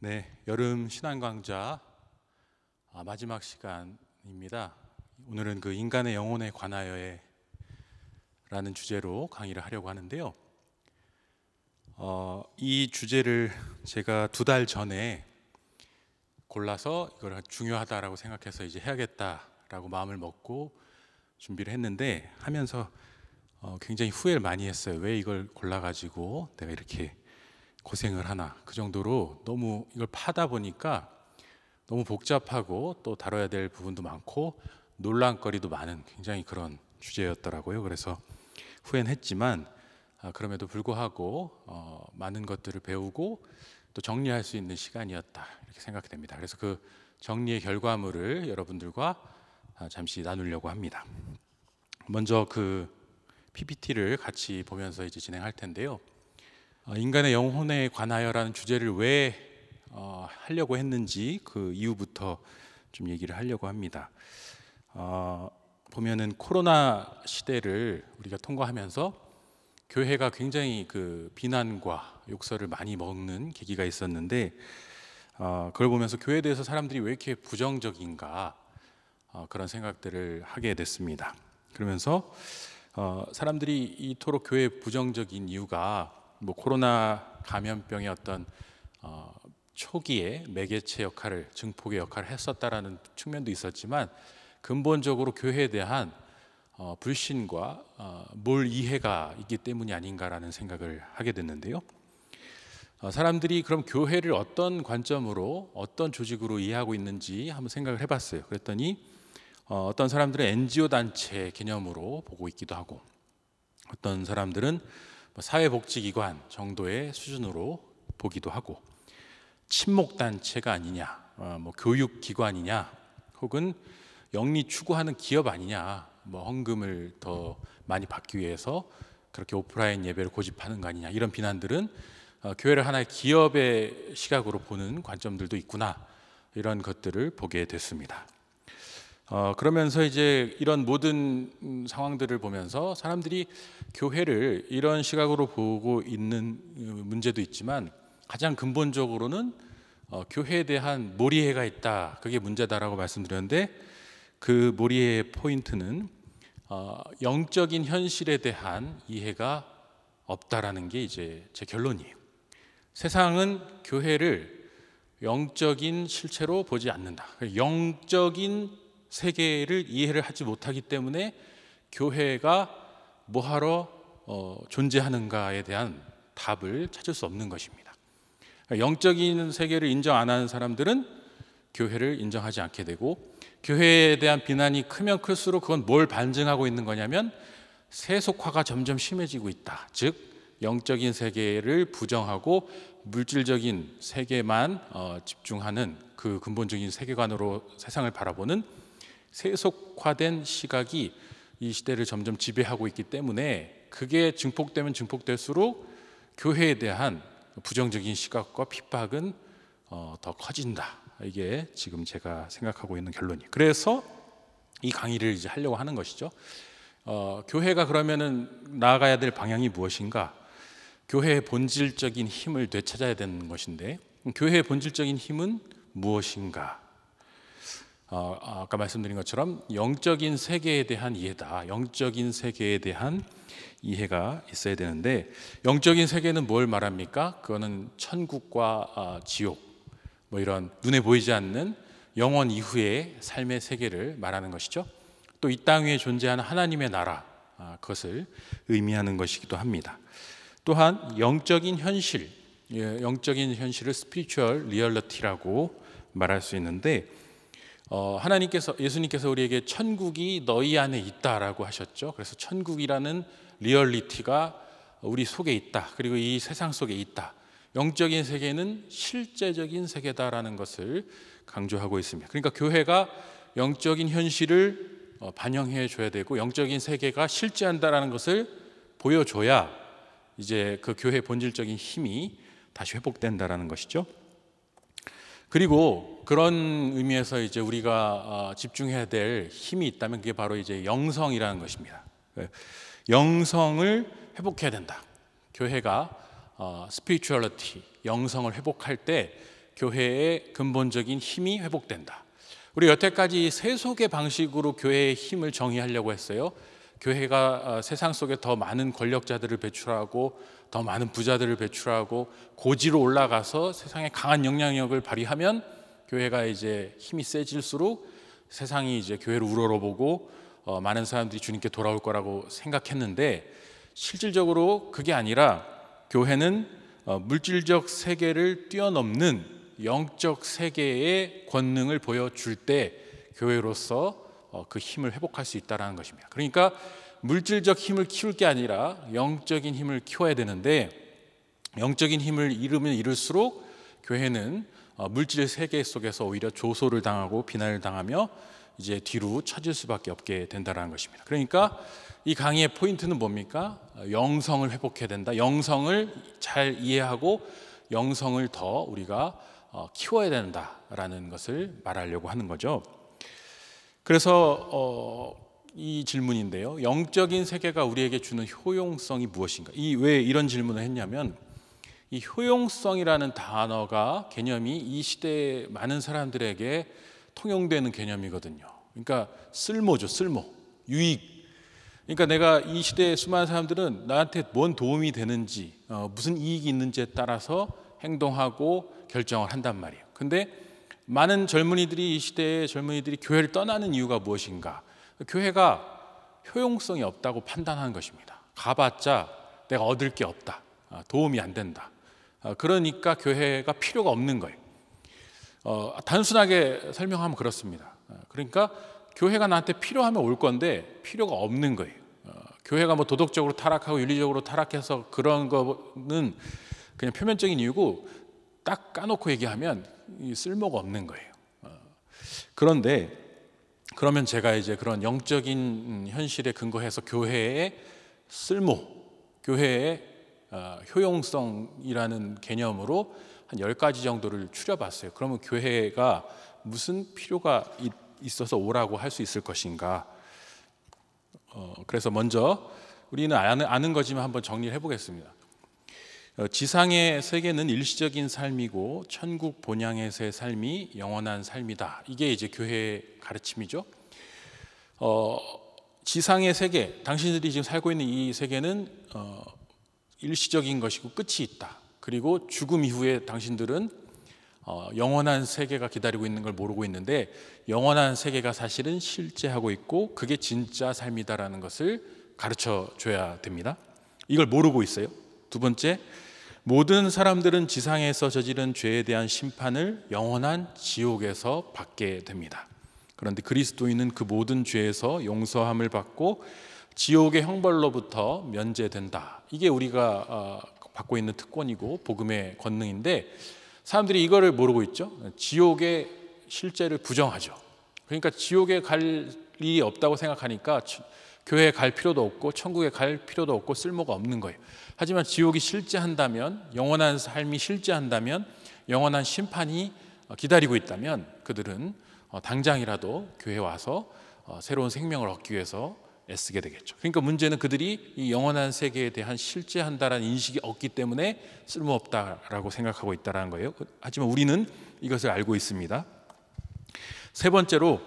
네, 여름 신앙 강좌 아, 마지막 시간입니다. 오늘은 그 인간의 영혼에 관하여라는 주제로 강의를 하려고 하는데요. 어, 이 주제를 제가 두 달 전에 골라서 이걸 중요하다라고 생각해서 이제 해야겠다라고 마음을 먹고 준비를 했는데 하면서 어, 굉장히 후회를 많이 했어요. 왜 이걸 골라가지고 내가 이렇게 고생을 하나 그 정도로 너무 이걸 파다 보니까 너무 복잡하고 또 다뤄야 될 부분도 많고 논란거리도 많은 굉장히 그런 주제였더라고요. 그래서 후회는 했지만 아, 그럼에도 불구하고 어, 많은 것들을 배우고 또 정리할 수 있는 시간이었다 이렇게 생각이 됩니다. 그래서 그 정리의 결과물을 여러분들과 아, 잠시 나누려고 합니다. 먼저 그 PPT를 같이 보면서 이제 진행할 텐데요. 어, 인간의 영혼에 관하여라는 주제를 왜 어, 하려고 했는지 그 이유부터 좀 얘기를 하려고 합니다. 어, 보면은 코로나 시대를 우리가 통과하면서 교회가 굉장히 그 비난과 욕설을 많이 먹는 계기가 있었는데 어, 그걸 보면서 교회에 대해서 사람들이 왜 이렇게 부정적인가 어, 그런 생각들을 하게 됐습니다. 그러면서 어, 사람들이 이토록 교회 부정적인 이유가 뭐 코로나 감염병의 어떤 어, 초기에 매개체 역할을 증폭의 역할을 했었다라는 측면도 있었지만 근본적으로 교회에 대한 어, 불신과 어, 뭘 이해가 있기 때문이 아닌가라는 생각을 하게 됐는데요. 어, 사람들이 그럼 교회를 어떤 관점으로 어떤 조직으로 이해하고 있는지 한번 생각을 해봤어요. 그랬더니 어, 어떤 사람들은 NGO 단체 개념으로 보고 있기도 하고 어떤 사람들은 뭐 사회복지기관 정도의 수준으로 보기도 하고 친목단체가 아니냐, 어, 뭐 교육기관이냐, 혹은 영리 추구하는 기업 아니냐, 뭐 헌금을 더 많이 받기 위해서 그렇게 오프라인 예배를 고집하는 거 아니냐 이런 비난들은 어, 교회를 하나의 기업의 시각으로 보는 관점들도 있구나 이런 것들을 보게 됐습니다. 어, 그러면서 이제 이런 모든 상황들을 보면서 사람들이 교회를 이런 시각으로 보고 있는 어, 문제도 있지만 가장 근본적으로는 어, 교회에 대한 몰이해가 있다. 그게 문제다라고 말씀드렸는데 그 몰이해의 포인트는 어, 영적인 현실에 대한 이해가 없다라는 게 이제 제 결론이에요. 세상은 교회를 영적인 실체로 보지 않는다. 영적인 세계를 이해를 하지 못하기 때문에 교회가 뭐하러 어, 존재하는가에 대한 답을 찾을 수 없는 것입니다. 영적인 세계를 인정 안 하는 사람들은 교회를 인정하지 않게 되고 교회에 대한 비난이 크면 클수록 그건 뭘 반증하고 있는 거냐면 세속화가 점점 심해지고 있다. 즉 영적인 세계를 부정하고 물질적인 세계만 어, 집중하는 그 근본적인 세계관으로 세상을 바라보는 세속화된 시각이 이 시대를 점점 지배하고 있기 때문에 그게 증폭되면 증폭될수록 교회에 대한 부정적인 시각과 핍박은 어, 더 커진다. 이게 지금 제가 생각하고 있는 결론이. 그래서 이 강의를 이제 하려고 하는 것이죠. 어, 교회가 그러면은 나아가야 될 방향이 무엇인가? 교회의 본질적인 힘을 되찾아야 되는 것인데, 교회의 본질적인 힘은 무엇인가? 어, 아까 말씀드린 것처럼 영적인 세계에 대한 이해다. 영적인 세계에 대한 이해가 있어야 되는데 영적인 세계는 뭘 말합니까? 그거는 천국과 아, 지옥 뭐 이런 눈에 보이지 않는 영원 이후의 삶의 세계를 말하는 것이죠. 또 이 땅 위에 존재하는 하나님의 나라 아, 그것을 의미하는 것이기도 합니다. 또한 영적인 현실, 예, 영적인 현실을 spiritual reality라고 말할 수 있는데 어, 하나님께서 예수님께서 우리에게 천국이 너희 안에 있다라고 하셨죠. 그래서 천국이라는 리얼리티가 우리 속에 있다. 그리고 이 세상 속에 있다. 영적인 세계는 실제적인 세계다라는 것을 강조하고 있습니다. 그러니까 교회가 영적인 현실을 어, 반영해 줘야 되고 영적인 세계가 실제한다라는 것을 보여줘야 이제 그 교회 본질적인 힘이 다시 회복된다라는 것이죠. 그리고 그런 의미에서 이제 우리가 어, 집중해야 될 힘이 있다면 그게 바로 이제 영성이라는 것입니다. 네. 영성을 회복해야 된다. 교회가 스피리추얼리티, 어, 영성을 회복할 때 교회의 근본적인 힘이 회복된다. 우리 여태까지 세속의 방식으로 교회의 힘을 정의하려고 했어요. 교회가 어, 세상 속에 더 많은 권력자들을 배출하고 더 많은 부자들을 배출하고 고지로 올라가서 세상에 강한 영향력을 발휘하면 교회가 이제 힘이 세질수록 세상이 이제 교회를 우러러보고 어, 많은 사람들이 주님께 돌아올 거라고 생각했는데 실질적으로 그게 아니라 교회는 어, 물질적 세계를 뛰어넘는 영적 세계의 권능을 보여줄 때 교회로서 어, 그 힘을 회복할 수 있다라는 것입니다. 그러니까 물질적 힘을 키울 게 아니라 영적인 힘을 키워야 되는데 영적인 힘을 잃으면 잃을수록 교회는 어, 물질 세계 속에서 오히려 조소를 당하고 비난을 당하며 이제 뒤로 처질 수밖에 없게 된다라는 것입니다. 그러니까 이 강의의 포인트는 뭡니까? 어, 영성을 회복해야 된다. 영성을 잘 이해하고 영성을 더 우리가 키워야 된다라는 것을 말하려고 하는 거죠. 그래서 어, 이 질문인데요. 영적인 세계가 우리에게 주는 효용성이 무엇인가? 이 왜 이런 질문을 했냐면 이 효용성이라는 단어가 개념이 이 시대의 많은 사람들에게 통용되는 개념이거든요. 그러니까 쓸모죠, 쓸모, 유익. 그러니까 내가 이 시대의 수많은 사람들은 나한테 뭔 도움이 되는지, 어, 무슨 이익이 있는지에 따라서 행동하고 결정을 한단 말이에요. 근데 많은 젊은이들이 이 시대의 젊은이들이 교회를 떠나는 이유가 무엇인가? 교회가 효용성이 없다고 판단하는 것입니다. 가봤자 내가 얻을 게 없다. 아, 도움이 안 된다. 아, 그러니까 교회가 필요가 없는 거예요. 어, 단순하게 설명하면 그렇습니다. 아, 그러니까 교회가 나한테 필요하면 올 건데 필요가 없는 거예요. 어, 교회가 뭐 도덕적으로 타락하고 윤리적으로 타락해서 그런 거는 그냥 표면적인 이유고 딱 까놓고 얘기하면 쓸모가 없는 거예요. 어, 그런데 그러면 제가 이제 그런 영적인 현실에 근거해서 교회의 쓸모, 교회의 어, 효용성이라는 개념으로 한 열가지 정도를 추려봤어요. 그러면 교회가 무슨 필요가 있어서 오라고 할 수 있을 것인가? 어, 그래서 먼저 우리는 아는, 아는 거지만 한번 정리를 해보겠습니다. 어, 지상의 세계는 일시적인 삶이고 천국 본향에서의 삶이 영원한 삶이다. 이게 이제 교회의 가르침이죠. 어, 지상의 세계, 당신들이 지금 살고 있는 이 세계는 어, 일시적인 것이고 끝이 있다. 그리고 죽음 이후에 당신들은 어, 영원한 세계가 기다리고 있는 걸 모르고 있는데 영원한 세계가 사실은 실제하고 있고 그게 진짜 삶이다라는 것을 가르쳐 줘야 됩니다. 이걸 모르고 있어요. 두 번째, 모든 사람들은 지상에서 저지른 죄에 대한 심판을 영원한 지옥에서 받게 됩니다. 그런데 그리스도인은 그 모든 죄에서 용서함을 받고 지옥의 형벌로부터 면제된다. 이게 우리가 어, 받고 있는 특권이고 복음의 권능인데 사람들이 이거를 모르고 있죠. 지옥의 실제를 부정하죠. 그러니까 지옥에 갈 일이 없다고 생각하니까 교회에 갈 필요도 없고 천국에 갈 필요도 없고 쓸모가 없는 거예요. 하지만 지옥이 실제한다면 영원한 삶이 실제한다면 영원한 심판이 기다리고 있다면 그들은 어, 당장이라도 교회에 와서 어, 새로운 생명을 얻기 위해서 애쓰게 되겠죠. 그러니까 문제는 그들이 이 영원한 세계에 대한 실제한다라는 인식이 없기 때문에 쓸모없다라고 생각하고 있다라는 거예요. 하지만 우리는 이것을 알고 있습니다. 세 번째로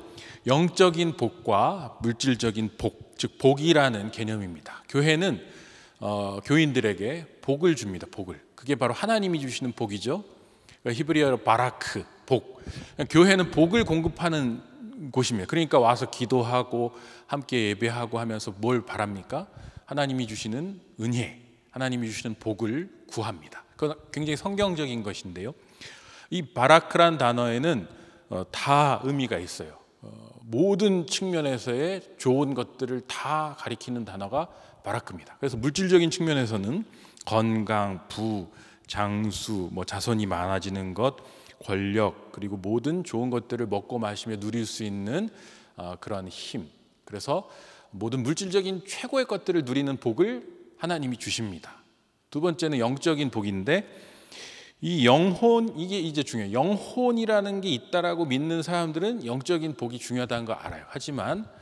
영적인 복과 물질적인 복, 즉 복이라는 개념입니다. 교회는 어, 교인들에게 복을 줍니다. 복을. 그게 바로 하나님이 주시는 복이죠. 그러니까 히브리어로 바라크, 복. 교회는 복을 공급하는 곳입니다. 그러니까 와서 기도하고 함께 예배하고 하면서 뭘 바랍니까? 하나님이 주시는 은혜, 하나님이 주시는 복을 구합니다. 그건 굉장히 성경적인 것인데요. 이 바라크란 단어에는 어, 다 의미가 있어요. 어, 모든 측면에서의 좋은 것들을 다 가리키는 단어가 바라크입니다. 그래서 물질적인 측면에서는 건강, 부, 장수, 뭐 자손이 많아지는 것, 권력 그리고 모든 좋은 것들을 먹고 마시며 누릴 수 있는 어, 그런 힘. 그래서 모든 물질적인 최고의 것들을 누리는 복을 하나님이 주십니다. 두 번째는 영적인 복인데 이 영혼 이게 이제 중요해요. 영혼이라는 게 있다라고 믿는 사람들은 영적인 복이 중요하다는 거 알아요. 하지만 어,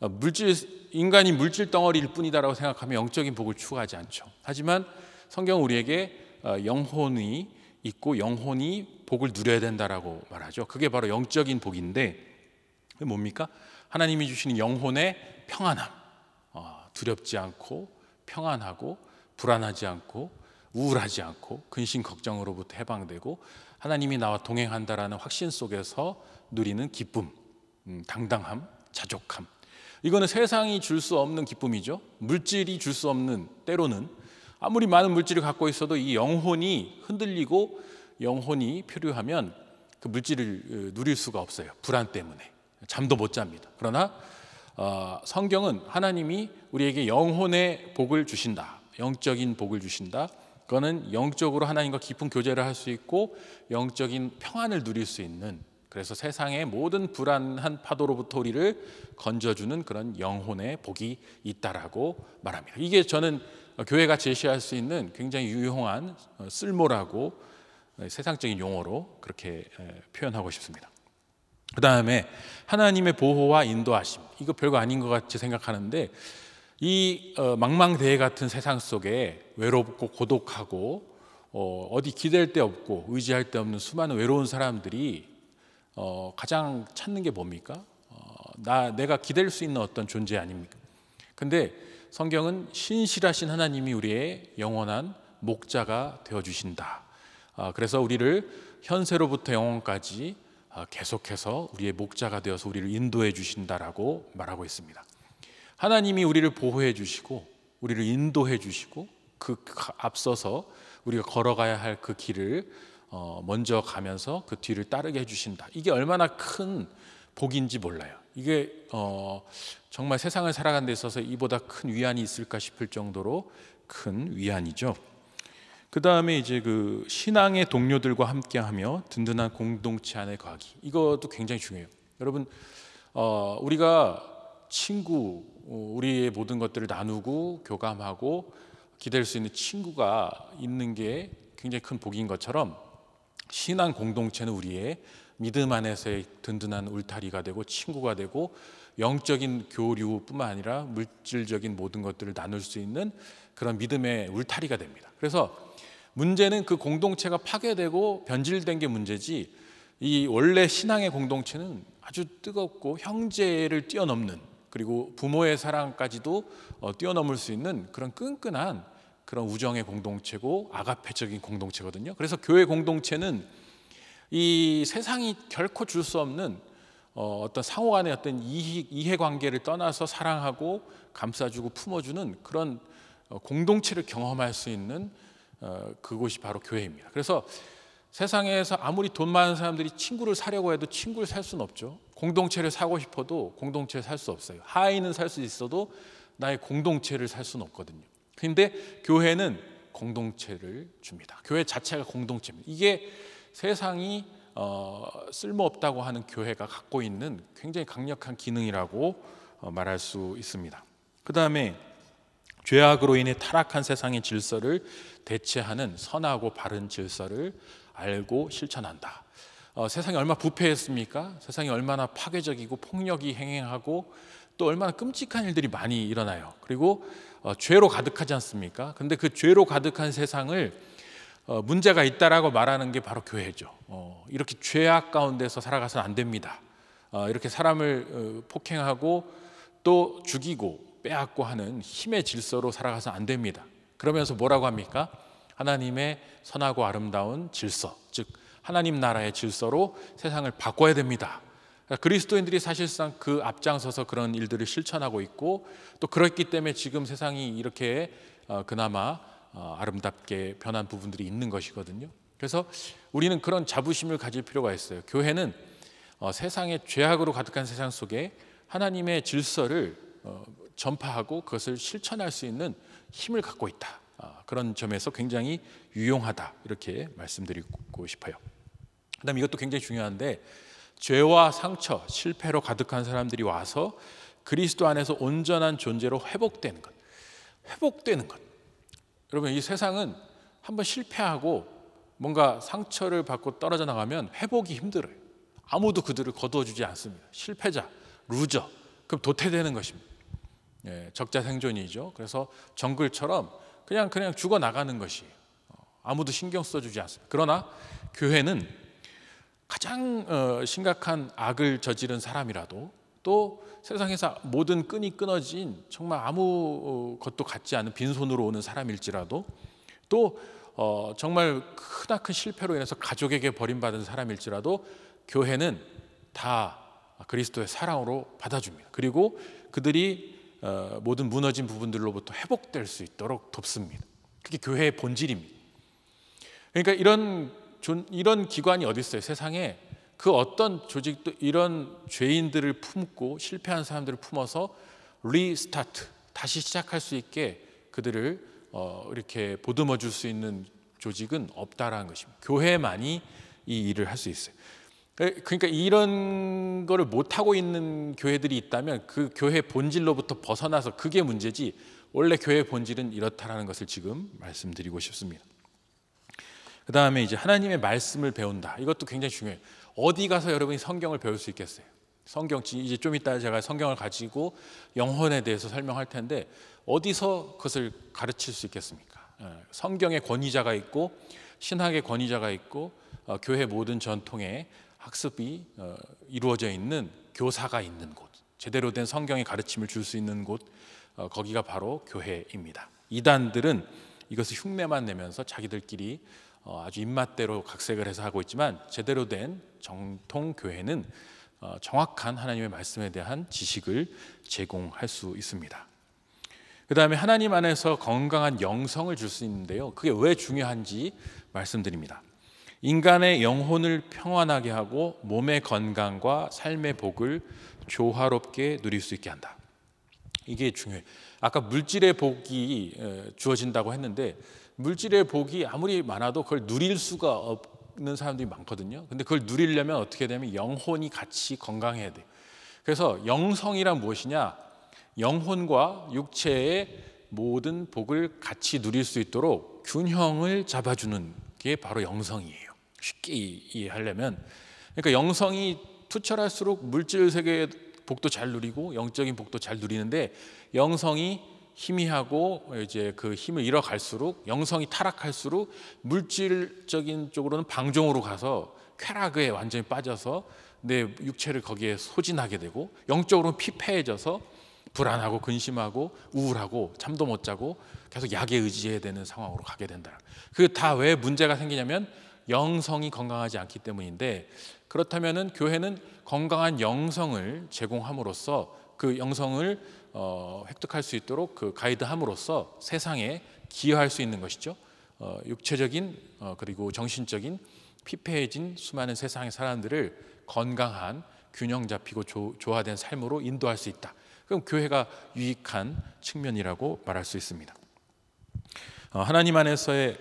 물질 인간이 물질 덩어리일 뿐이다라고 생각하면 영적인 복을 추구하지 않죠. 하지만 성경 우리에게 어, 영혼이 있고 영혼이 복을 누려야 된다라고 말하죠. 그게 바로 영적인 복인데 그게 뭡니까? 하나님이 주시는 영혼의 평안함, 어, 두렵지 않고 평안하고 불안하지 않고 우울하지 않고 근심 걱정으로부터 해방되고 하나님이 나와 동행한다라는 확신 속에서 누리는 기쁨, 음, 당당함, 자족함. 이거는 세상이 줄 수 없는 기쁨이죠. 물질이 줄 수 없는 때로는 아무리 많은 물질을 갖고 있어도 이 영혼이 흔들리고 영혼이 필요하면 그 물질을 어, 누릴 수가 없어요. 불안 때문에 잠도 못 잡니다. 그러나 어, 성경은 하나님이 우리에게 영혼의 복을 주신다. 영적인 복을 주신다. 그거는 영적으로 하나님과 깊은 교제를 할 수 있고 영적인 평안을 누릴 수 있는 그래서 세상의 모든 불안한 파도로부터 우리를 건져주는 그런 영혼의 복이 있다라고 말합니다. 이게 저는 교회가 제시할 수 있는 굉장히 유용한 어, 쓸모라고 어, 세상적인 용어로 그렇게 표현하고 싶습니다. 그 다음에 하나님의 보호와 인도하심 이거 별거 아닌 것 같이 생각하는데 이 어, 망망대해 같은 세상 속에 외롭고 고독하고 어디 기댈 데 없고 의지할 데 없는 수많은 외로운 사람들이 어, 가장 찾는 게 뭡니까? 어, 나 내가 기댈 수 있는 어떤 존재 아닙니까? 근데 성경은 신실하신 하나님이 우리의 영원한 목자가 되어 주신다. 아, 그래서 우리를 현세로부터 영원까지 아, 계속해서 우리의 목자가 되어서 우리를 인도해 주신다라고 말하고 있습니다. 하나님이 우리를 보호해 주시고 우리를 인도해 주시고 그 앞서서 우리가 걸어가야 할 그 길을 어, 먼저 가면서 그 뒤를 따르게 해주신다. 이게 얼마나 큰 복인지 몰라요. 이게 어, 정말 세상을 살아가는 데 있어서 이보다 큰 위안이 있을까 싶을 정도로 큰 위안이죠. 그 다음에 이제 그 신앙의 동료들과 함께하며 든든한 공동체 안에 거하기. 이것도 굉장히 중요해요. 여러분, 어, 우리가 친구, 어, 우리의 모든 것들을 나누고 교감하고 기댈 수 있는 친구가 있는 게 굉장히 큰 복인 것처럼 신앙 공동체는 우리의 믿음 안에서의 든든한 울타리가 되고 친구가 되고 영적인 교류뿐만 아니라 물질적인 모든 것들을 나눌 수 있는 그런 믿음의 울타리가 됩니다. 그래서 문제는 그 공동체가 파괴되고 변질된 게 문제지 이 원래 신앙의 공동체는 아주 뜨겁고 형제를 뛰어넘는 그리고 부모의 사랑까지도 어, 뛰어넘을 수 있는 그런 끈끈한 그런 우정의 공동체고 아가페적인 공동체거든요. 그래서 교회 공동체는 이 세상이 결코 줄 수 없는 어, 어떤 상호 간의 어떤 이해, 관계를 떠나서 사랑하고 감싸주고 품어주는 그런 어, 공동체를 경험할 수 있는 어, 그곳이 바로 교회입니다. 그래서 세상에서 아무리 돈 많은 사람들이 친구를 사려고 해도 친구를 살 수는 없죠. 공동체를 사고 싶어도 공동체를 살 수 없어요. 하인은 살 수 있어도 나의 공동체를 살 수는 없거든요. 근데 교회는 공동체를 줍니다. 교회 자체가 공동체입니다. 이게 세상이 어, 쓸모없다고 하는 교회가 갖고 있는 굉장히 강력한 기능이라고 어, 말할 수 있습니다. 그 다음에 죄악으로 인해 타락한 세상의 질서를 대체하는 선하고 바른 질서를 알고 실천한다. 어, 세상이 얼마나 부패했습니까? 세상이 얼마나 파괴적이고 폭력이 행행하고 또 얼마나 끔찍한 일들이 많이 일어나요. 그리고 어, 죄로 가득하지 않습니까? 근데 그 죄로 가득한 세상을 어, 문제가 있다라고 말하는 게 바로 교회죠. 어, 이렇게 죄악 가운데서 살아가서는 안 됩니다. 어, 이렇게 사람을 어, 폭행하고 또 죽이고 빼앗고 하는 힘의 질서로 살아가서 안 됩니다. 그러면서 뭐라고 합니까? 하나님의 선하고 아름다운 질서, 즉 하나님 나라의 질서로 세상을 바꿔야 됩니다. 그러니까 그리스도인들이 사실상 그 앞장서서 그런 일들을 실천하고 있고 또 그렇기 때문에 지금 세상이 이렇게 어, 그나마 어, 아름답게 변한 부분들이 있는 것이거든요. 그래서 우리는 그런 자부심을 가질 필요가 있어요. 교회는 어, 세상의 죄악으로 가득한 세상 속에 하나님의 질서를 전파하고 그것을 실천할 수 있는 힘을 갖고 있다. 그런 점에서 굉장히 유용하다 이렇게 말씀드리고 싶어요. 그다음 이것도 굉장히 중요한데 죄와 상처, 실패로 가득한 사람들이 와서 그리스도 안에서 온전한 존재로 회복되는 것. 회복되는 것. 여러분, 이 세상은 한번 실패하고 뭔가 상처를 받고 떨어져 나가면 회복이 힘들어요. 아무도 그들을 거두어주지 않습니다. 실패자, loser. 그럼 도태되는 것입니다. 예, 적자 생존이죠. 그래서 정글처럼 그냥 그냥 죽어 나가는 것이 아무도 신경 써주지 않습니다. 그러나 교회는 가장 어, 심각한 악을 저지른 사람이라도 또 세상에서 모든 끈이 끊어진 정말 아무 것도 갖지 않은 빈손으로 오는 사람일지라도 또 어, 정말 크나큰 실패로 인해서 가족에게 버림받은 사람일지라도 교회는 다 그리스도의 사랑으로 받아줍니다. 그리고 그들이 어, 모든 무너진 부분들로부터 회복될 수 있도록 돕습니다. 그게 교회의 본질입니다. 그러니까 이런 이런 기관이 어디 있어요? 세상에 그 어떤 조직도 이런 죄인들을 품고 실패한 사람들을 품어서 restart 다시 시작할 수 있게 그들을 어, 이렇게 보듬어 줄 수 있는 조직은 없다라는 것입니다. 교회만이 이 일을 할 수 있어요. 그러니까 이런 거를 못 하고 있는 교회들이 있다면 그 교회 본질로부터 벗어나서 그게 문제지 원래 교회 본질은 이렇다라는 것을 지금 말씀드리고 싶습니다. 그 다음에 이제 하나님의 말씀을 배운다. 이것도 굉장히 중요해요. 어디 가서 여러분이 성경을 배울 수 있겠어요? 성경 이제 좀 이따 제가 성경을 가지고 영혼에 대해서 설명할 텐데 어디서 그것을 가르칠 수 있겠습니까? 예, 성경의 권위자가 있고 신학의 권위자가 있고 어, 교회 모든 전통에 학습이 어, 이루어져 있는 교사가 있는 곳, 제대로 된 성경의 가르침을 줄 수 있는 곳, 어, 거기가 바로 교회입니다. 이단들은 이것을 흉내만 내면서 자기들끼리 어, 아주 입맛대로 각색을 해서 하고 있지만 제대로 된 정통 교회는 어, 정확한 하나님의 말씀에 대한 지식을 제공할 수 있습니다. 그 다음에 하나님 안에서 건강한 영성을 줄 수 있는데요. 그게 왜 중요한지 말씀드립니다. 인간의 영혼을 평안하게 하고 몸의 건강과 삶의 복을 조화롭게 누릴 수 있게 한다. 이게 중요해요. 아까 물질의 복이 주어진다고 했는데 물질의 복이 아무리 많아도 그걸 누릴 수가 없는 사람들이 많거든요. 근데 그걸 누리려면 어떻게 되면 영혼이 같이 건강해야 돼. 그래서 영성이란 무엇이냐? 영혼과 육체의 모든 복을 같이 누릴 수 있도록 균형을 잡아주는 게 바로 영성이에요. 쉽게 이해하려면 그러니까 영성이 투철할수록 물질 세계의 복도 잘 누리고 영적인 복도 잘 누리는데 영성이 희미하고 이제 그 힘을 잃어갈수록 영성이 타락할수록 물질적인 쪽으로는 방종으로 가서 쾌락에 완전히 빠져서 내 육체를 거기에 소진하게 되고 영적으로는 피폐해져서 불안하고 근심하고 우울하고 잠도 못 자고 계속 약에 의지해야 되는 상황으로 가게 된다. 그 다 왜 문제가 생기냐면 영성이 건강하지 않기 때문인데 그렇다면은 교회는 건강한 영성을 제공함으로써 그 영성을 어, 획득할 수 있도록 그 가이드함으로써 세상에 기여할 수 있는 것이죠. 어, 육체적인 어, 그리고 정신적인 피폐해진 수많은 세상의 사람들을 건강한 균형 잡히고 조, 조화된 삶으로 인도할 수 있다. 그럼 교회가 유익한 측면이라고 말할 수 있습니다. 어, 하나님 안에서의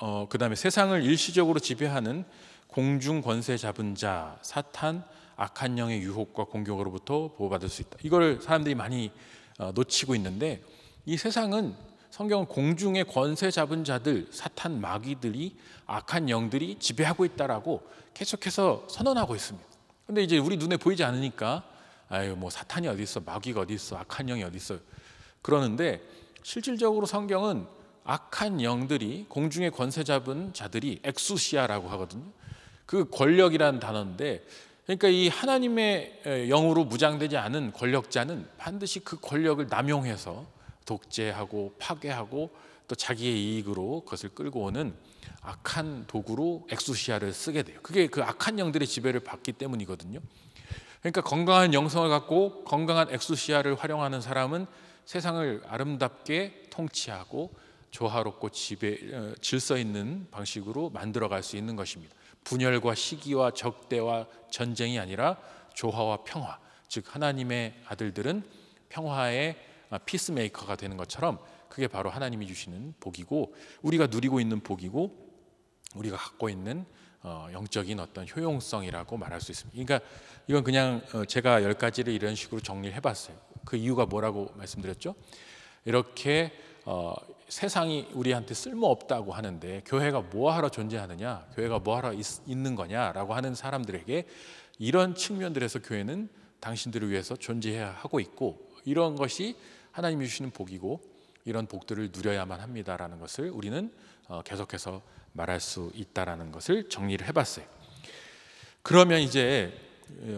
어, 그 다음에 세상을 일시적으로 지배하는 공중 권세 잡은 자 사탄 악한 영의 유혹과 공격으로부터 보호받을 수 있다. 이걸 사람들이 많이 어, 놓치고 있는데 이 세상은 성경은 공중의 권세 잡은 자들, 사탄 마귀들이 악한 영들이 지배하고 있다라고 계속해서 선언하고 있습니다. 근데 이제 우리 눈에 보이지 않으니까 아유 뭐 사탄이 어디 있어, 마귀가 어디 있어, 악한 영이 어디 있어 그러는데 실질적으로 성경은 악한 영들이 공중의 권세 잡은 자들이 엑수시아라고 하거든요. 그 권력이라는 단어인데 그러니까 이 하나님의 영으로 무장되지 않은 권력자는 반드시 그 권력을 남용해서 독재하고 파괴하고 또 자기의 이익으로 그것을 끌고 오는 악한 도구로 엑수시아를 쓰게 돼요. 그게 그 악한 영들의 지배를 받기 때문이거든요. 그러니까 건강한 영성을 갖고 건강한 엑수시아를 활용하는 사람은 세상을 아름답게 통치하고 조화롭고 지배 어, 질서 있는 방식으로 만들어갈 수 있는 것입니다. 분열과 시기와 적대와 전쟁이 아니라 조화와 평화. 즉 하나님의 아들들은 평화의 피스메이커가 되는 것처럼 그게 바로 하나님이 주시는 복이고 우리가 누리고 있는 복이고 우리가 갖고 있는 어, 영적인 어떤 효용성이라고 말할 수 있습니다. 그러니까 이건 그냥 어, 제가 열 가지를 이런 식으로 정리를 해봤어요. 그 이유가 뭐라고 말씀드렸죠? 이렇게 어, 세상이 우리한테 쓸모 없다고 하는데 교회가 뭐하러 존재하느냐, 교회가 뭐하러 있, 는 거냐라고 하는 사람들에게 이런 측면들에서 교회는 당신들을 위해서 존재해야 하고 있고 이런 것이 하나님이 주시는 복이고 이런 복들을 누려야만 합니다라는 것을 우리는 어, 계속해서 말할 수 있다라는 것을 정리를 해봤어요. 그러면 이제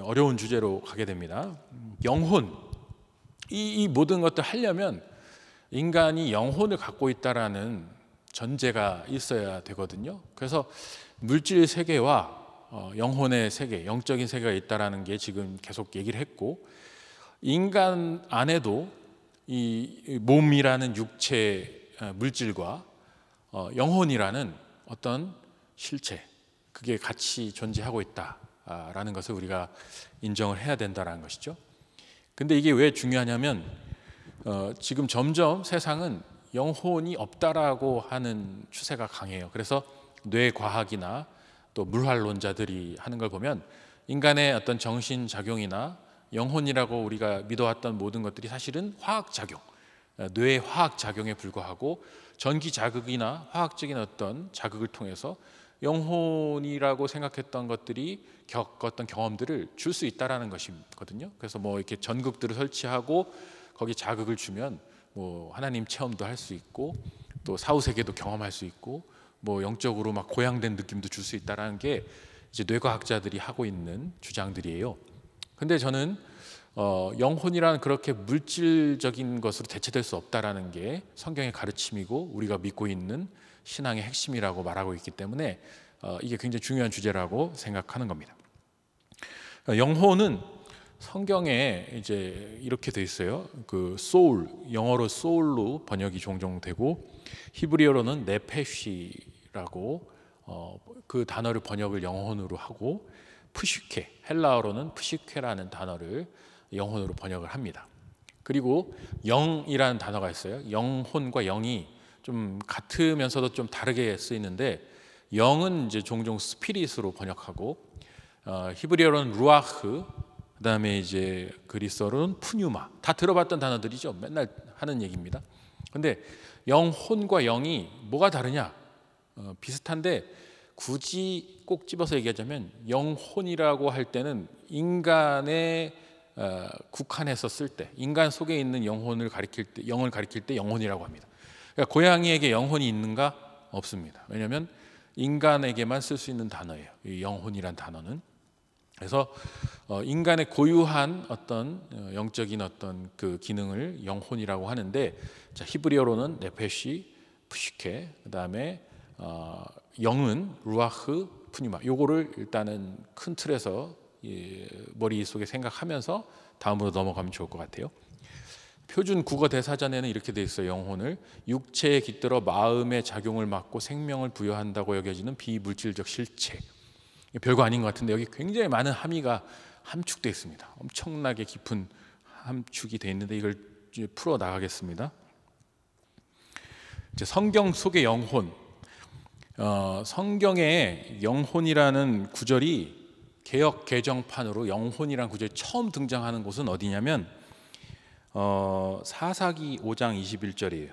어려운 주제로 가게 됩니다. 영혼 이, 이 모든 것들 하려면 인간이 영혼을 갖고 있다라는 전제가 있어야 되거든요. 그래서 물질 세계와 어, 영혼의 세계, 영적인 세계가 있다라는 게 지금 계속 얘기를 했고 인간 안에도 이 몸이라는 육체 어, 물질과 어, 영혼이라는 어떤 실체 그게 같이 존재하고 있다라는 것을 우리가 인정을 해야 된다라는 것이죠. 근데 이게 왜 중요하냐면 지금 점점 세상은 영혼이 없다라고 하는 추세가 강해요. 그래서 뇌과학이나 또 물활론자들이 하는 걸 보면 인간의 어떤 정신 작용이나 영혼이라고 우리가 믿어왔던 모든 것들이 사실은 화학 작용, 뇌의 화학 작용에 불과하고 전기 자극이나 화학적인 어떤 자극을 통해서 영혼이라고 생각했던 것들이 겪었던 경험들을 줄 수 있다라는 것이거든요. 그래서 뭐 이렇게 전극들을 설치하고 거기 자극을 주면 뭐 하나님 체험도 할 수 있고 또 사후 세계도 경험할 수 있고 뭐 영적으로 막 고양된 느낌도 줄 수 있다라는 게 이제 뇌과학자들이 하고 있는 주장들이에요. 근데 저는 어, 영혼이란 그렇게 물질적인 것으로 대체될 수 없다라는 게 성경의 가르침이고 우리가 믿고 있는 신앙의 핵심이라고 말하고 있기 때문에 어, 이게 굉장히 중요한 주제라고 생각하는 겁니다. 어, 영혼은 성경에 이제 이렇게 돼 있어요. 그 soul 영어로 soul로 번역이 종종 되고 히브리어로는 네페시라고 어, 그 단어를 번역을 영혼으로 하고 푸시케 헬라어로는 푸시케라는 단어를 영혼으로 번역을 합니다. 그리고 영이라는 단어가 있어요. 영혼과 영이 좀 같으면서도 좀 다르게 쓰이는데 영은 이제 종종 스피릿으로 번역하고 어, 히브리어로는 루아흐 그다음에 이제 그리스어로는 푸뉴마 다 들어봤던 단어들이죠. 맨날 하는 얘기입니다. 근데 영혼과 영이 뭐가 다르냐? 어, 비슷한데 굳이 꼭 집어서 얘기하자면 영혼이라고 할 때는 인간의 어, 국한해서 쓸 때, 인간 속에 있는 영혼을 가리킬 때, 영을 가리킬 때 영혼이라고 합니다. 그러니까 고양이에게 영혼이 있는가? 없습니다. 왜냐하면 인간에게만 쓸 수 있는 단어예요. 이 영혼이란 단어는. 그래서 어, 인간의 고유한 어떤 어, 영적인 어떤 그 기능을 영혼이라고 하는데 자, 히브리어로는 네페시, 푸시케, 그다음에 어, 영은 루아흐, 푸니마. 요거를 일단은 큰 틀에서 예, 머릿속에 생각하면서 다음으로 넘어가면 좋을 것 같아요. 표준 국어 대사전에는 이렇게 돼 있어요. 영혼을 육체에 깃들어 마음의 작용을 맡고 생명을 부여한다고 여겨지는 비물질적 실체. 별거 아닌 것 같은데 여기 굉장히 많은 함의가 함축되어 있습니다. 엄청나게 깊은 함축이 되어 있는데 이걸 풀어 나가겠습니다. 이제 성경 속의 영혼, 어, 성경에 영혼이라는 구절이 개혁 개정판으로 영혼이라는 구절이 처음 등장하는 곳은 어디냐면 어, 사사기 5장 21절이에요.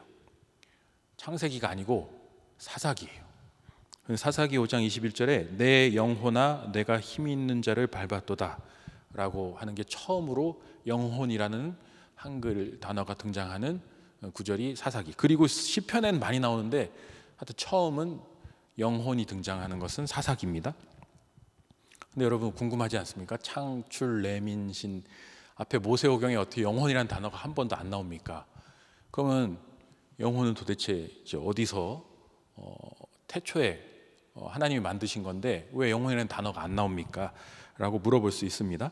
창세기가 아니고 사사기예요. 사사기 5장 21절에 내 영혼아 내가 힘 있는 자를 밟았도다라고 하는 게 처음으로 영혼이라는 한글 단어가 등장하는 구절이 사사기. 그리고 시편엔 많이 나오는데 하여튼 처음은 영혼이 등장하는 것은 사사기입니다. 근데 여러분 궁금하지 않습니까? 창출, 레민신 앞에 모세오경에 어떻게 영혼이라는 단어가 한 번도 안 나옵니까? 그러면 영혼은 도대체 어디서 어, 태초에 어, 하나님이 만드신 건데 왜 영혼이라는 단어가 안 나옵니까? 라고 물어볼 수 있습니다.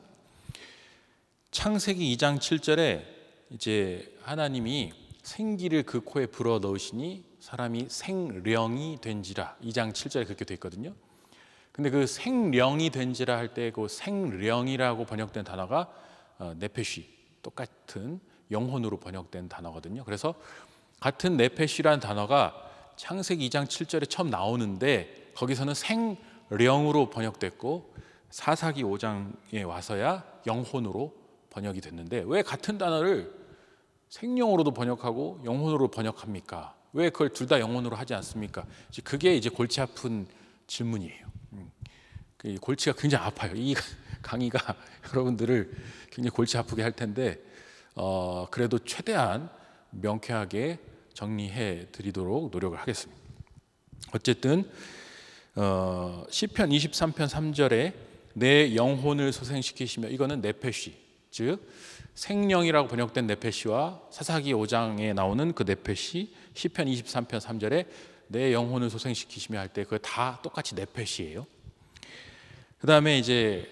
창세기 2장 7절에 이제 하나님이 생기를 그 코에 불어 넣으시니 사람이 생령이 된지라 2장 7절에 그렇게 돼 있거든요. 근데 그 생령이 된지라 할 때 그 생령이라고 번역된 단어가 어, 네페시 똑같은 영혼으로 번역된 단어거든요. 그래서 같은 네페시라는 단어가 창세기 2장 7절에 처음 나오는데 거기서는 생령으로 번역됐고 사사기 5장에 와서야 영혼으로 번역이 됐는데 왜 같은 단어를 생령으로도 번역하고 영혼으로 번역합니까? 왜 그걸 둘 다 영혼으로 하지 않습니까? 그게 이제 골치 아픈 질문이에요. 음. 그 골치가 굉장히 아파요. 이 강의가 여러분들을 굉장히 골치 아프게 할 텐데 어, 그래도 최대한 명쾌하게 정리해 드리도록 노력을 하겠습니다. 어쨌든 어, 시편 23편 3절에 내 영혼을 소생시키시며 이거는 네페시 즉 생령이라고 번역된 네페시와 사사기 5장에 나오는 그 네페시 시편 23편 3절에 내 영혼을 소생시키시며 할 때 그거 다 똑같이 네페시예요. 그 다음에 이제